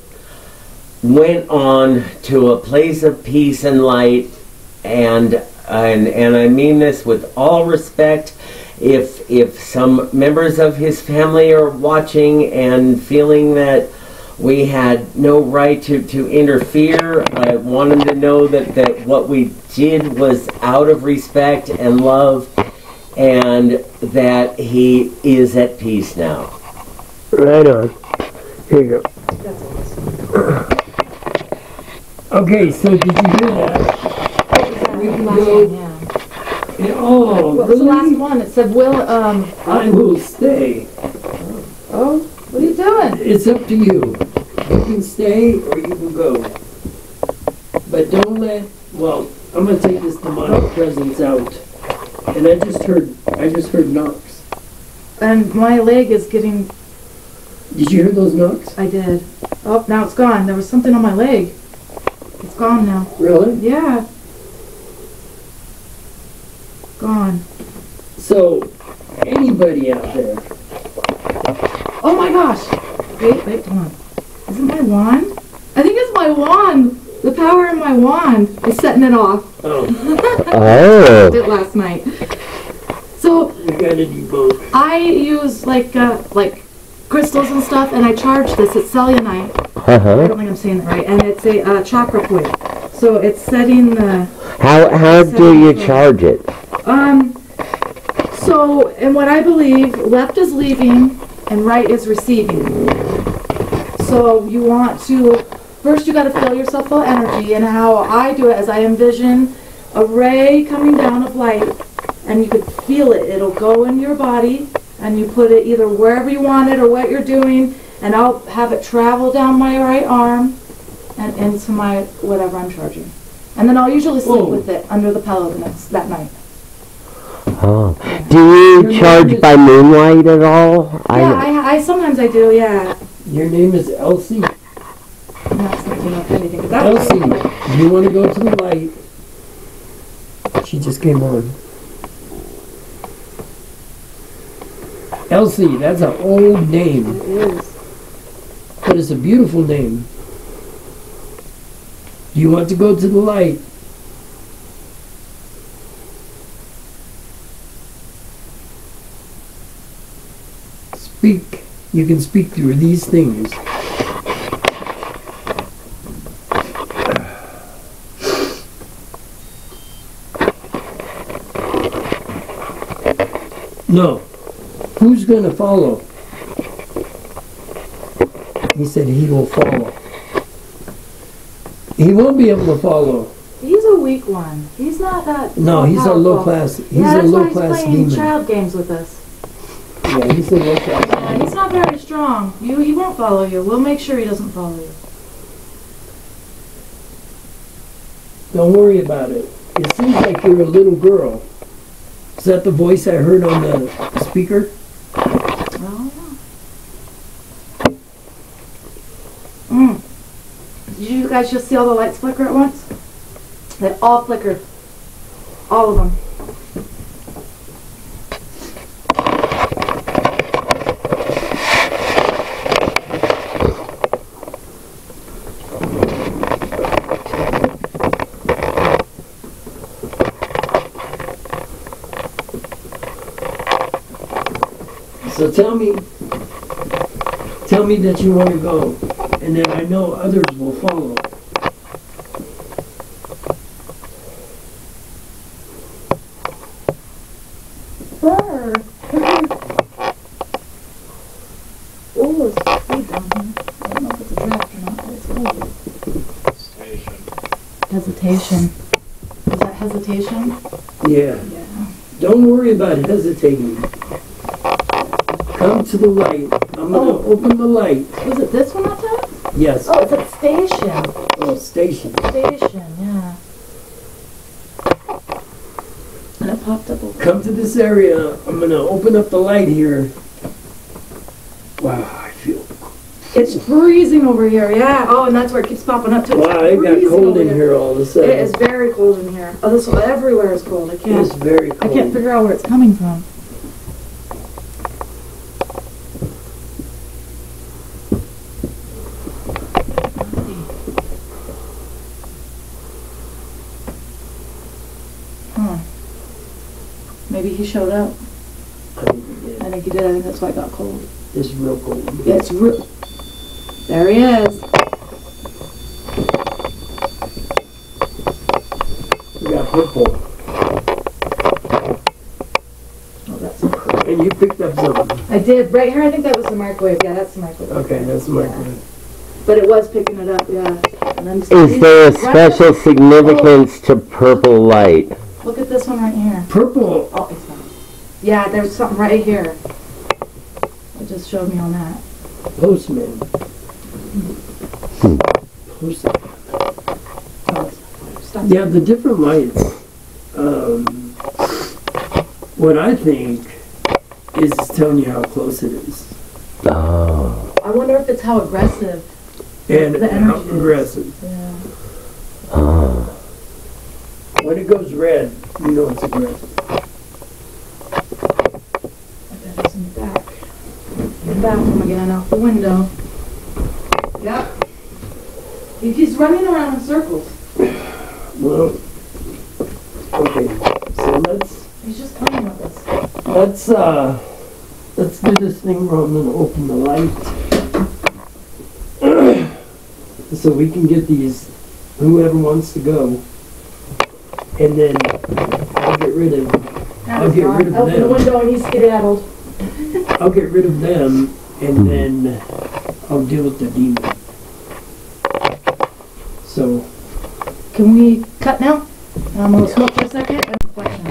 went on to a place of peace and light and and and I mean this with all respect if if some members of his family are watching and feeling that we had no right to, to interfere. I want them to know that, that what we did was out of respect and love and that he is at peace now. Right on. Here you go. Okay, so did you hear that? We can go. Yeah, Oh, What was the last one? It said, "Will um." I will stay. Oh, what are you doing? It's up to you. You can stay or you can go. But don't let, well, I'm gonna take this demonic presence out. And I just heard, I just heard knocks. And my leg is getting. Did you hear those knocks? I did. Oh, now it's gone. There was something on my leg. It's gone now. Really? Yeah. Gone. So, anybody out there, Oh my gosh! Wait, wait, hold on. Is it my wand? I think it's my wand. The power in my wand is setting it off. oh, Oh. I Did it last night. So we gotta debunk. I use like uh, like crystals and stuff, and I charge this. It's selenite. I Uh-huh. I don't think I'm saying it right. And it's a uh, chakra point. So it's setting the. How how do you charge it? Um, so, in what I believe, left is leaving and right is receiving. So, you want to, first you gotta fill yourself full energy, and how I do it is I envision a ray coming down of light, and you could feel it. It'll go in your body, and you put it either wherever you want it or what you're doing, and I'll have it travel down my right arm and into my whatever I'm charging. And then I'll usually sleep Whoa. with it under the pillow the next that night. Oh. Do you charge by moonlight at all? I yeah, I, I sometimes I do. Yeah. Your name is Elsie. I'm not thinking of anything. 'cause that's- Elsie, you want to go to the light? She just came on. Elsie, that's an old name, It is. but it's a beautiful name. You want to go to the light? Speak. You can speak through these things. No. Who's going to follow? He said he will follow. He won't be able to follow. He's a weak one. He's not that. No, he's a low class. He's yeah, a low why class he's playing demon. child games with us. Yeah, he's a low class. Yeah, he's not very strong. You, he won't follow you. We'll make sure he doesn't follow you. Don't worry about it. It seems like you're a little girl. Is that the voice I heard on the speaker? Well, Mm. Did you guys just see all the lights flicker at once? They all flickered. All of them. So tell me, tell me that you want to go, and then I know others will follow. Brr. Oh, it's sweet down here. I don't know if it's a draft or not, but it's cold. Hesitation. Is that hesitation? Yeah. Yeah. Don't worry about hesitating. To the light. I'm gonna Oh. open the light. Was it this one that time? Yes. Oh, it's at station. Oh, station. Station, yeah. And it popped up over. Come to this area. I'm gonna open up the light here. Wow, I feel. It's freezing over here, yeah. Oh, and that's where it keeps popping up too. Wow, it got cold in here all of a sudden. It is very cold in here. Oh, this everywhere is cold. I can't. It's very cold. I can't figure out where it's coming from. Huh. Maybe he showed up. I think it is. I think he did. I think that's why it got cold. It's real cold. Yeah, it's real. There he is. We got purple. Oh, that's And you picked up something. I did. Right here, I think that was the microwave. Yeah, that's the microwave. Okay, that's my friend. But it was picking it up, yeah. And then Is there a special significance to purple light? Look at this one right here. Purple. It's fine. Yeah, there's something right here. It just showed me on that. Postman. Hmm. Post. Oh, stop. Yeah, the different lights. Um, what I think is telling you how close it is Oh. I wonder if it's how aggressive. and The how energy is. aggressive. Yeah. Oh. When it goes red, you know it's aggressive. I bet it's in the back. In the bathroom again, out the window. Yep. He- He's running around in circles. Well, okay, so let's He's just playing with us. let's uh let's do this thing where I'm gonna open the light so we can get these whoever wants to go. and then I'll get rid of I'll get rid of Open the them. window and he skedaddled. I'll get rid of them and hmm. then I'll deal with the demon. So Can we cut now? Um, I'm gonna smoke for a second and reflection.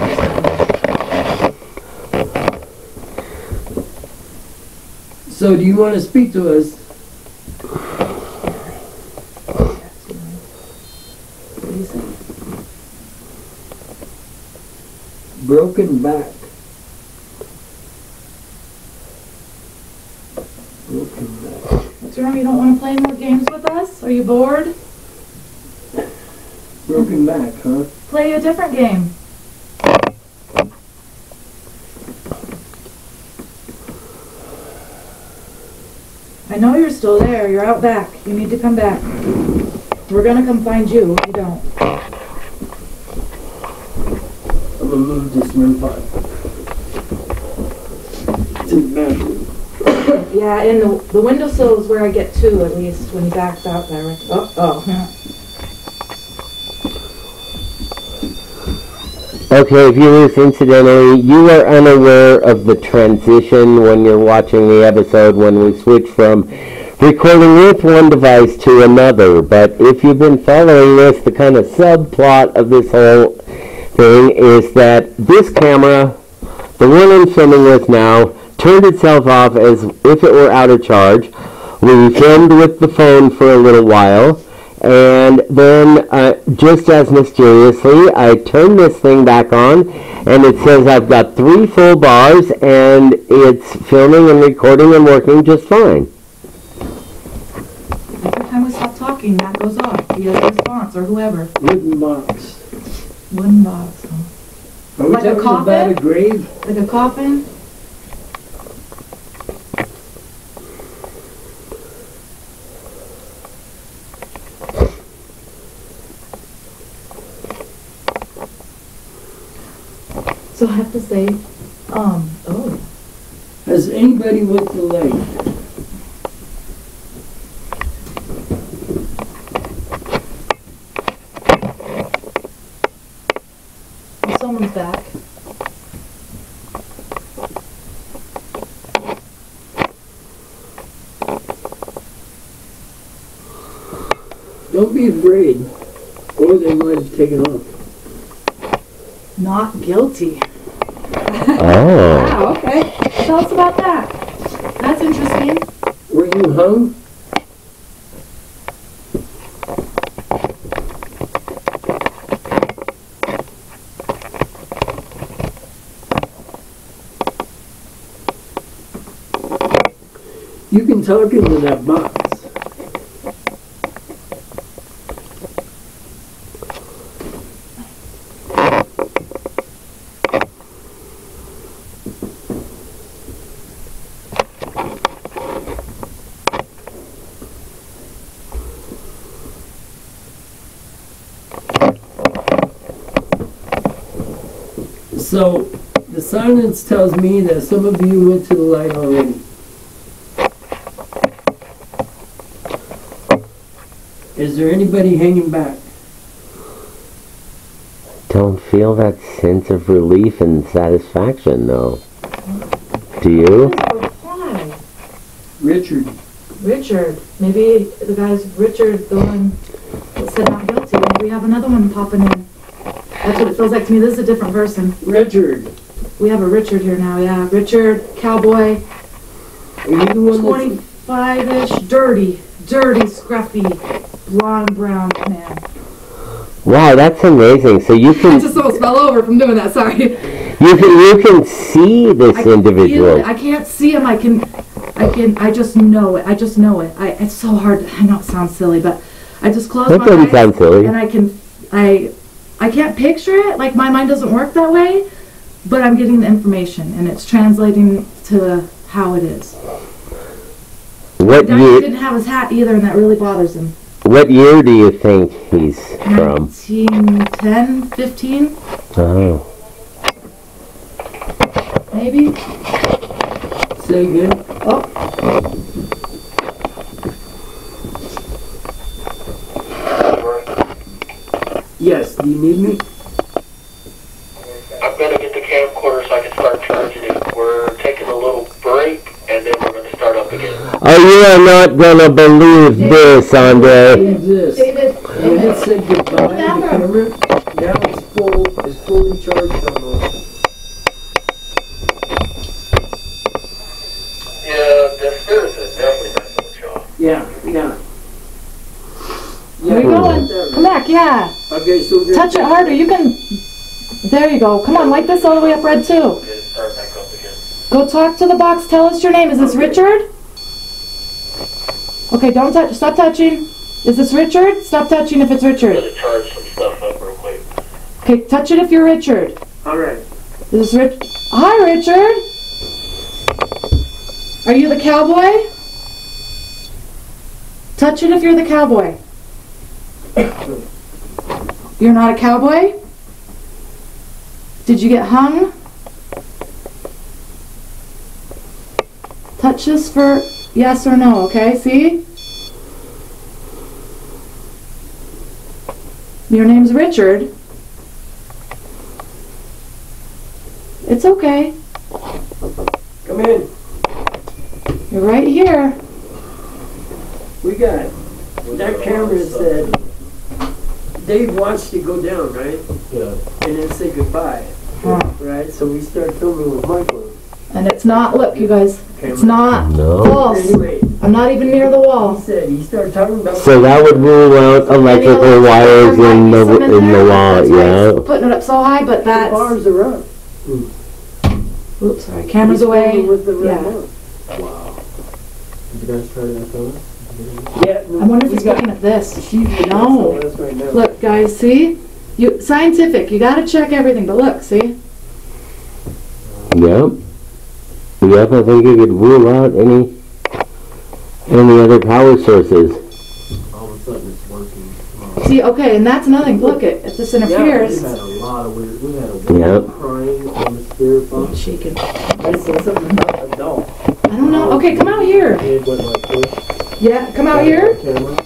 so do you want to speak to us? What do you say? Broken back. Broken back. What's wrong? You don't want to play more games with us? Are you bored? Broken back, huh? Play a different game. I know you're still there. You're out back. You need to come back. We're gonna come find you if you don't. I'm gonna move this room the bathroom. Yeah, and the, the windowsill is where I get to, at least when he backs out there. right? Oh, oh. Okay, viewers, incidentally, you are unaware of the transition when you're watching the episode when we switch from recording with one device to another. But if you've been following this, the kind of subplot of this whole thing is that this camera, the one I'm filming with now, turned itself off as if it were out of charge. We filmed with the phone for a little while. And then, uh, just as mysteriously, I turn this thing back on, and it says I've got three full bars, and it's filming and recording and working just fine. Every time we stop talking, that goes off. He has a response or whoever. Wooden box. Wooden box. huh? Are we Like a talking about a coffin? grave? Like a coffin? So I have to say, um, oh, Has anybody to the lake? someone's back. Don't be afraid, or they might have taken off. Not guilty. Oh. Wow, okay. Tell us about that. That's interesting. Were you hung? You can talk into that box. So, the silence tells me that some of you went to the light already. Is there anybody hanging back? Don't feel that sense of relief and satisfaction, though. Do you? Richard. Richard. Maybe the guy's Richard, the one that said not guilty. Maybe we have another one popping in. That's what it feels like to me. This is a different person. Richard. We have a Richard here now, yeah. Richard, cowboy, Are you the one 25-ish, dirty, dirty, scruffy, blonde, brown man. Wow, that's amazing. So you can. I can just almost fell over from doing that, sorry. you can you can see this I individual. it. I can't see him. I can, I can, I just know it. I just know it. I, it's so hard. I know it sounds silly, but I just close That my doesn't eyes sound silly. and I can, I, I can't picture it. Like my mind doesn't work that way, but I'm getting the information and it's translating to how it is. What Guy year didn't have his hat either, and that really bothers him. what year do you think he's from? 1910, 15, Oh. maybe. Say again. Oh, Yes, do you need me? I'm going to get the camcorder so I can start charging it. We're taking a little break, and then we're going to start up again. Oh, you are not going to believe David, this, Andre. David, David, David, said goodbye to the camera. Now it's full, it's fully charged almost. Yeah, this is definitely not. Yeah, yeah. Where you going? Come back, yeah. Okay, so Touch it harder. You can. There you go. Come on, light this all the way up red too. Go talk to the box. Tell us your name. Is this Richard? Okay, don't touch. Stop touching. Is this Richard? Stop touching if it's Richard. Gonna charge some stuff up real quick. Okay, touch it if you're Richard. All right. Is this Rich? Hi, Richard. Are you the cowboy? Touch it if you're the cowboy. You're not a cowboy? Did you get hung? Touch this for yes or no, okay? See? Your name's Richard. It's okay. Come in. You're right here. We got, that camera said, Dave watched it go down, right? Yeah. And then say goodbye. Right? So we start filming with Michael. And it's not, look, you guys, it's not No. false. Anyway, I'm not even near the he wall. said, he started talking about. So that would rule out uh, electrical wires in the Some in in the there, wall, that's why it's yeah. Putting it up so high, but The that's, bars are up. oops, sorry, camera's He's away. filming With the red Yeah. one. Wow. Did you guys try that phone? Yeah. I wonder if he's it's looking at this. She's looking at No. us right now. Look, guys, see? You, scientific, you gotta check everything, but look, see? Yep. Yep, I think it could rule out any any other power sources. All of a sudden it's working. See, okay, and that's another thing, look, it, if this We've interferes. had a lot of weird, we had a woman Yep. crying on the spirit box. Shaking. I said something about a doll. I don't know, okay, come out here. Kid went like this. Yeah, come out here. Come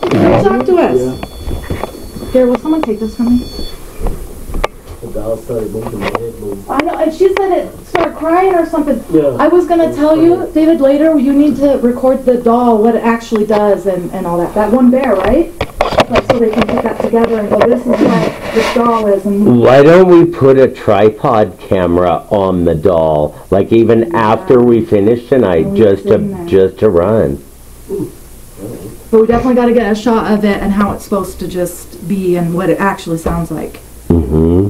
talk to us. Yeah. Here, will someone take this from me? The doll started moving, the head moved. I know, and she said it started crying or something. Yeah. I was gonna tell you, David, later, you need to record the doll, what it actually does and, and all that. That one bear, right? Like, so they can put that together and go, this is what this doll is and, Why don't we put a tripod camera on the doll, like even after we finish tonight, Oh, just to there. just to run. But we definitely gotta get a shot of it and how it's supposed to just be and what it actually sounds like. Mm-hmm.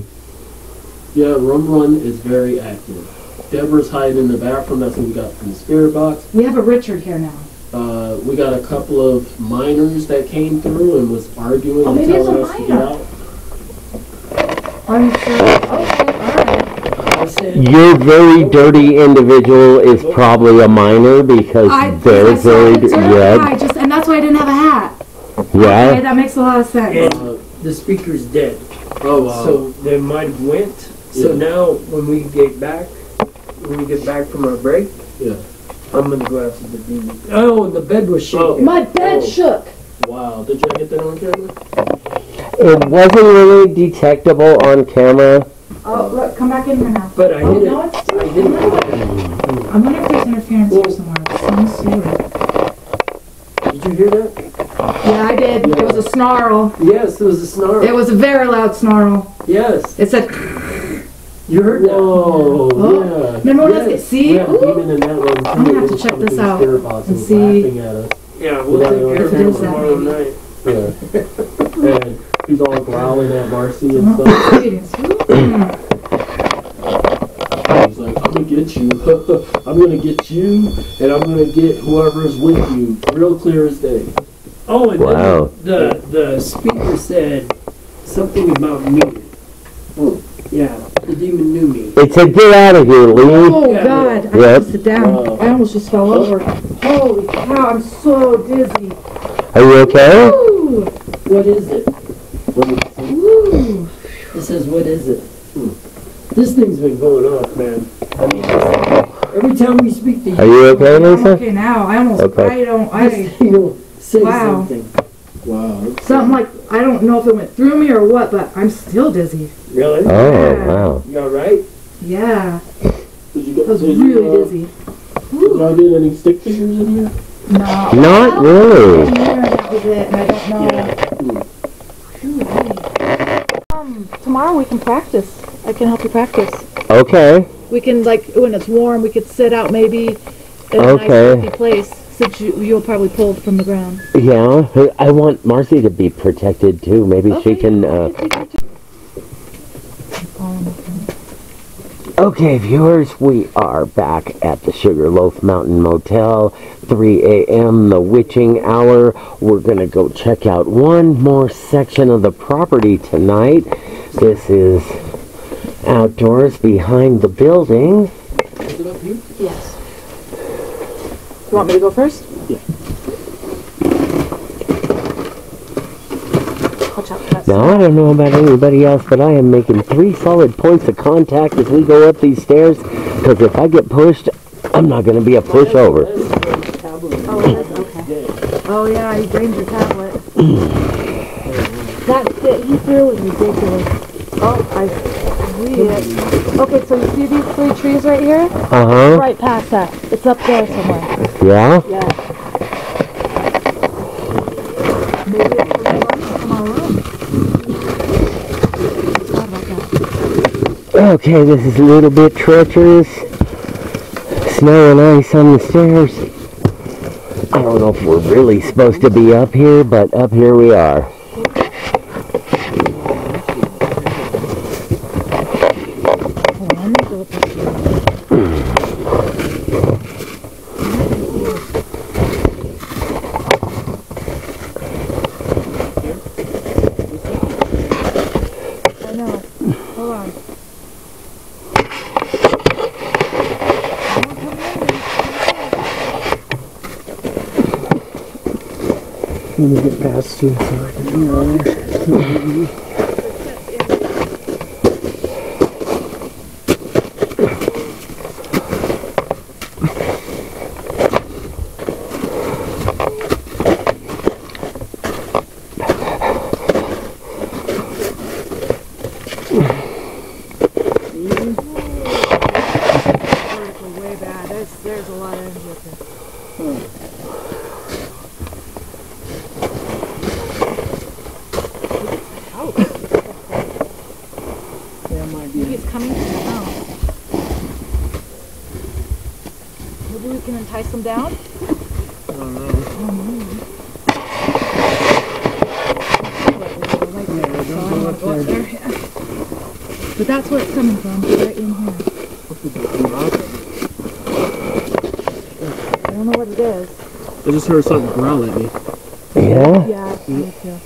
Yeah, room one is very active. Deborah's hiding in the bathroom. That's what we got from the spirit box. We have a Richard here now. Uh, we got a couple of miners that came through and was arguing Oh, and maybe it's telling a us to get miner. out. I'm sure, okay, alright. Your very dirty individual is probably a minor because I, they're I saw very it turn, yeah I just, and that's why I didn't have a hat. Yeah. Okay, that makes a lot of sense. and the speaker's dead. Oh wow. So they might have went. So Yeah. now when we get back, when we get back from our break, Yeah. I'm gonna go after the DVD. Oh, the bed was shaking. Oh. My bed Oh. shook. wow. Did y'all get that on camera? It wasn't really detectable on camera. Oh, look, come back in here now. But I Oh, hit no, it. it's still I hit it. I wonder if there's interference here somewhere. It sounds so Did you hear that? Yeah, I did. It was a snarl. Yes, it was a snarl. It was a very loud snarl. Yes, It said, you heard that. Whoa. Oh. oh yeah. remember when I Yes. see? We had Ooh. in that room too. I'm gonna have to check this out and see- laughing at us. Yeah, we'll take care of it that is that tomorrow night. Yeah. and he's all growling at Marsi and stuff. Jeez. He's like, I'm gonna get you. I'm gonna get you, and I'm gonna get whoever's with you. Real clear as day. Oh, and Wow. then the the speaker said something about me. Oh, Yeah, the demon knew me. It said, "Get out of here, Lee." Oh, God. I Yep. have to sit down. Wow. I almost just fell over. Holy cow, I'm so dizzy. Are you okay? Woo! What is it? Woo! It says, what is it? Hmm. This thing's been going off, man. I mean, every time we speak to you, Are you okay, I'm Lisa? okay now. I almost, Okay. I don't, this I, thing will say Wow. something. Wow. something like, I don't know if it went through me or what, but I'm still dizzy. Really? Oh Yeah. wow. You all right? Yeah. Did you, I was did you, really uh, dizzy. Did y'all get any stick figures in here? No. Not really. That was it, and I don't know. Um, tomorrow we can practice. I can help you practice. Okay. We can like when it's warm, we could sit out maybe in a nice Okay. comfy place since you, you'll probably pull from the ground. Yeah, I want Marsi to be protected too. Maybe she can. Uh... Okay, viewers, we are back at the Sugarloaf Mountain Motel, 3 a.m., the witching hour. We're going to go check out one more section of the property tonight. This is outdoors behind the building. Yes. You want me to go first? Yeah. Watch out for that. Now, I don't know about anybody else, but I am making three solid points of contact as we go up these stairs, because if I get pushed, I'm not going to be a pushover. Oh. Okay. Oh, yeah, he drained your tablet. that fit he threw was ridiculous. Oh, I see it. Okay, so you see these three trees right here? Uh-huh. Right past that. It's up there somewhere. Yeah? Yeah. Maybe it's the one from our room. Thought about that. Okay, this is a little bit treacherous. Snow and ice on the stairs. I don't know if we're really supposed to be up here, but up here we are. Hold on, let me go up there. I know. Hold on. Let me get past you so I can hear her. Vertical way bad. There's, there's a lot of energy up there. Maybe it's coming from the house. Maybe we can entice them down? I don't know. But that's where it's coming from, right in here. I don't know what it is. I just heard something growl at me. Yeah? Yeah, me too.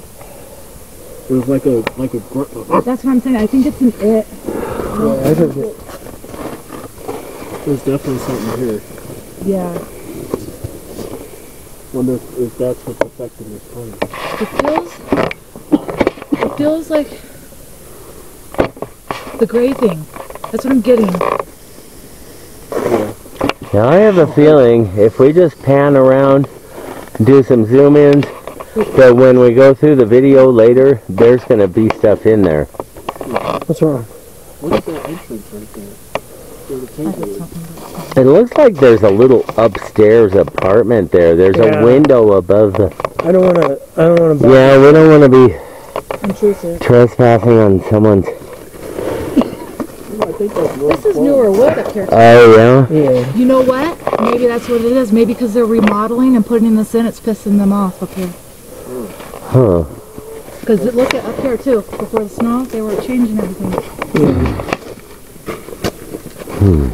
It was like a like a grunt. Uh, uh. That's what I'm saying. I think it's an it. Yeah, I heard it. There's definitely something here. Yeah. Wonder if, if that's what's affecting this plant. It feels. It feels like the gray thing. That's what I'm getting. Now, I have a feeling if we just pan around, do some zoom ins, that when we go through the video later, there's going to be stuff in there. What's wrong? What is that entrance right there? Where the table is? It looks like there's a little upstairs apartment there. There's Yeah. a window above the. I don't want to. I don't want to. Yeah, we don't want to be Intrusive. trespassing on someone's. I think that's really This is newer wood up here. Oh, yeah? Yeah. You know what? Maybe that's what it is. Maybe because they're remodeling and putting this in, it's pissing them off up here. Huh. Because look at up here too. Before the snow, they were changing everything. Hmm.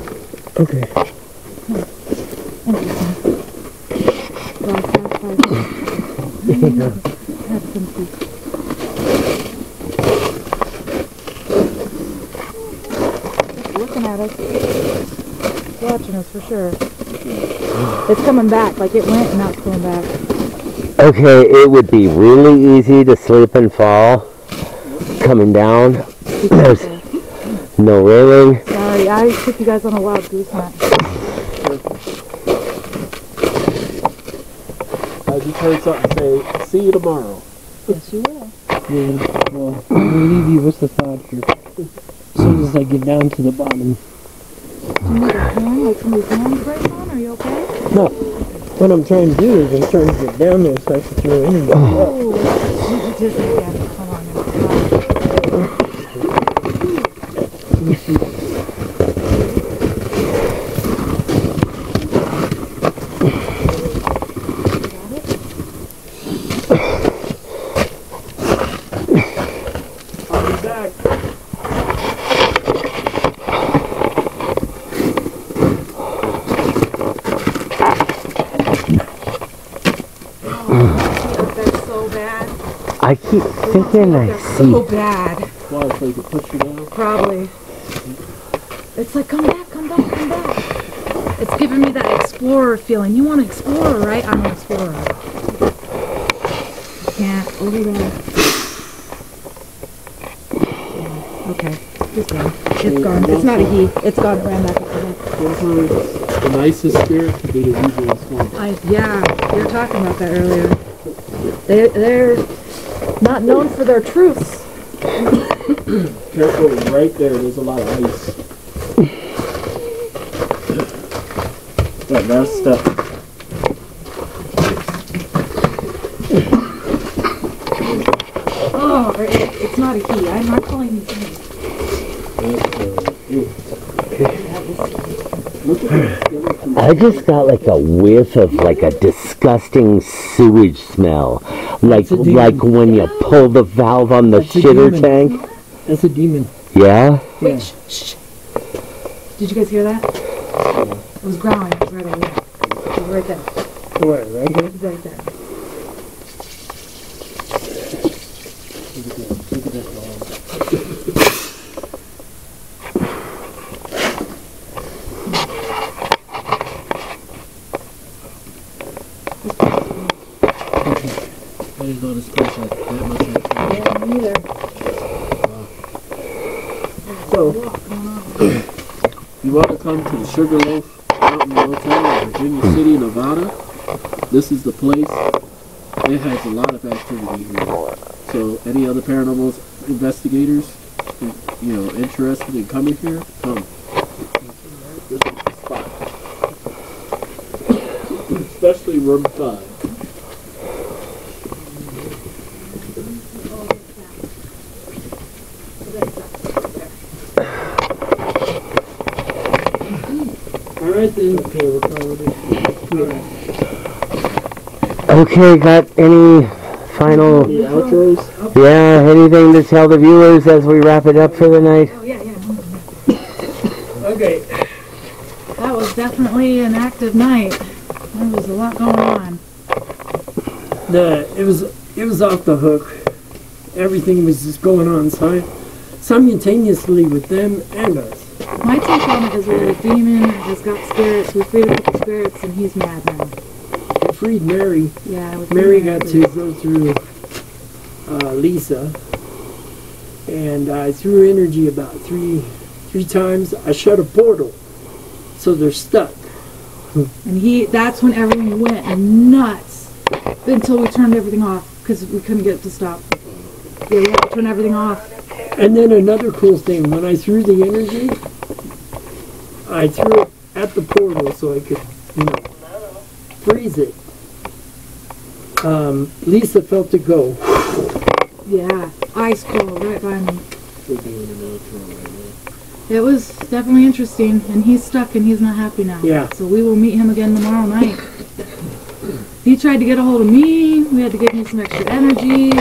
Okay. Interesting. Glass half price. Have some tea. It's looking at us. It's watching us for sure. It's coming back. Like it went and now it's coming back. Okay, it would be really easy to slip and fall coming down. There's no railing. Sorry, I took you guys on a wild goose hunt. I just heard something say, see you tomorrow. Yes, you will. Yeah, well, I'm gonna leave you with the thought here. As soon as I get down to the bottom. Do you need a hand? Like somebody's hand to on? Are you okay? No. What I'm trying to do is I'm trying to get down there so I can throw energy. Oh, you did it again. Hold on. now. I'll be back. That's so bad. I keep thinking I They're see. so bad. Why, so you can push you down? Probably. It's like, come back, come back, come back. It's giving me that explorer feeling. You want to explore, right? I'm an explorer. Can't. Over there. Okay. It's gone. It's gone. It's not a he. It's gone. Ran back up the hill. Sometimes the nicest spirit can be the easiest one. I, yeah, you were talking about that earlier. They, they're not known for their truths. Careful, right there, there's a lot of ice. That last step. Oh, it, it's not a he. I'm not calling him he. I just got like a whiff of like a disgusting sewage smell. Like like when you pull the valve on the That's a shitter tank. That's a demon. Yeah? Yeah. Shh. Did you guys hear that? It was growling. It was right over there. It was right there. What, right It was right there. I didn't know this place had that much activity. Yeah, me neither. So, you want to the Sugarloaf Mountain Motel in Virginia hmm. City, Nevada? This is the place. It has a lot of activity here. So, any other paranormal investigators, you know, interested in coming here, come. This is the spot. Especially room five. All right then. Okay, we'll call it. Okay, got any final The outros? yeah, anything to tell the viewers as we wrap it up for the night? Oh, yeah, yeah. Okay. That was definitely an active night. There was a lot going on. The it was it was off the hook. Everything was just going on si- simultaneously with them and us. My take on it is a little demon has got spirits. We freed a couple spirits and he's mad now. Freed Mary. Yeah, Mary got to go through uh, Lisa, and I threw energy about three three times. I shut a portal, so they're stuck. And he, that's when everything went nuts. Until we turned everything off because we couldn't get it to stop. Yeah, we had to turn everything off. And then another cool thing, when I threw the energy, I threw it at the portal so I could, you know, freeze it. Um, Lisa felt it go. Yeah, ice cold right by me. We're doing an outro right now. It was definitely interesting, and he's stuck and he's not happy now. Yeah. So we will meet him again tomorrow night. He tried to get a hold of me. We had to give him some extra energy,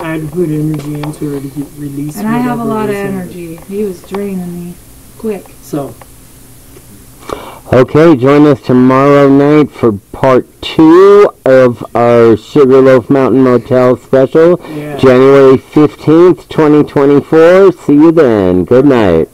I had to put energy into her to get release. and I have a lot of was in it. energy. He was draining me quick. So, Okay, join us tomorrow night for part two of our Sugarloaf Mountain Motel special, Yeah. January 15th, 2024. See you then. Good night.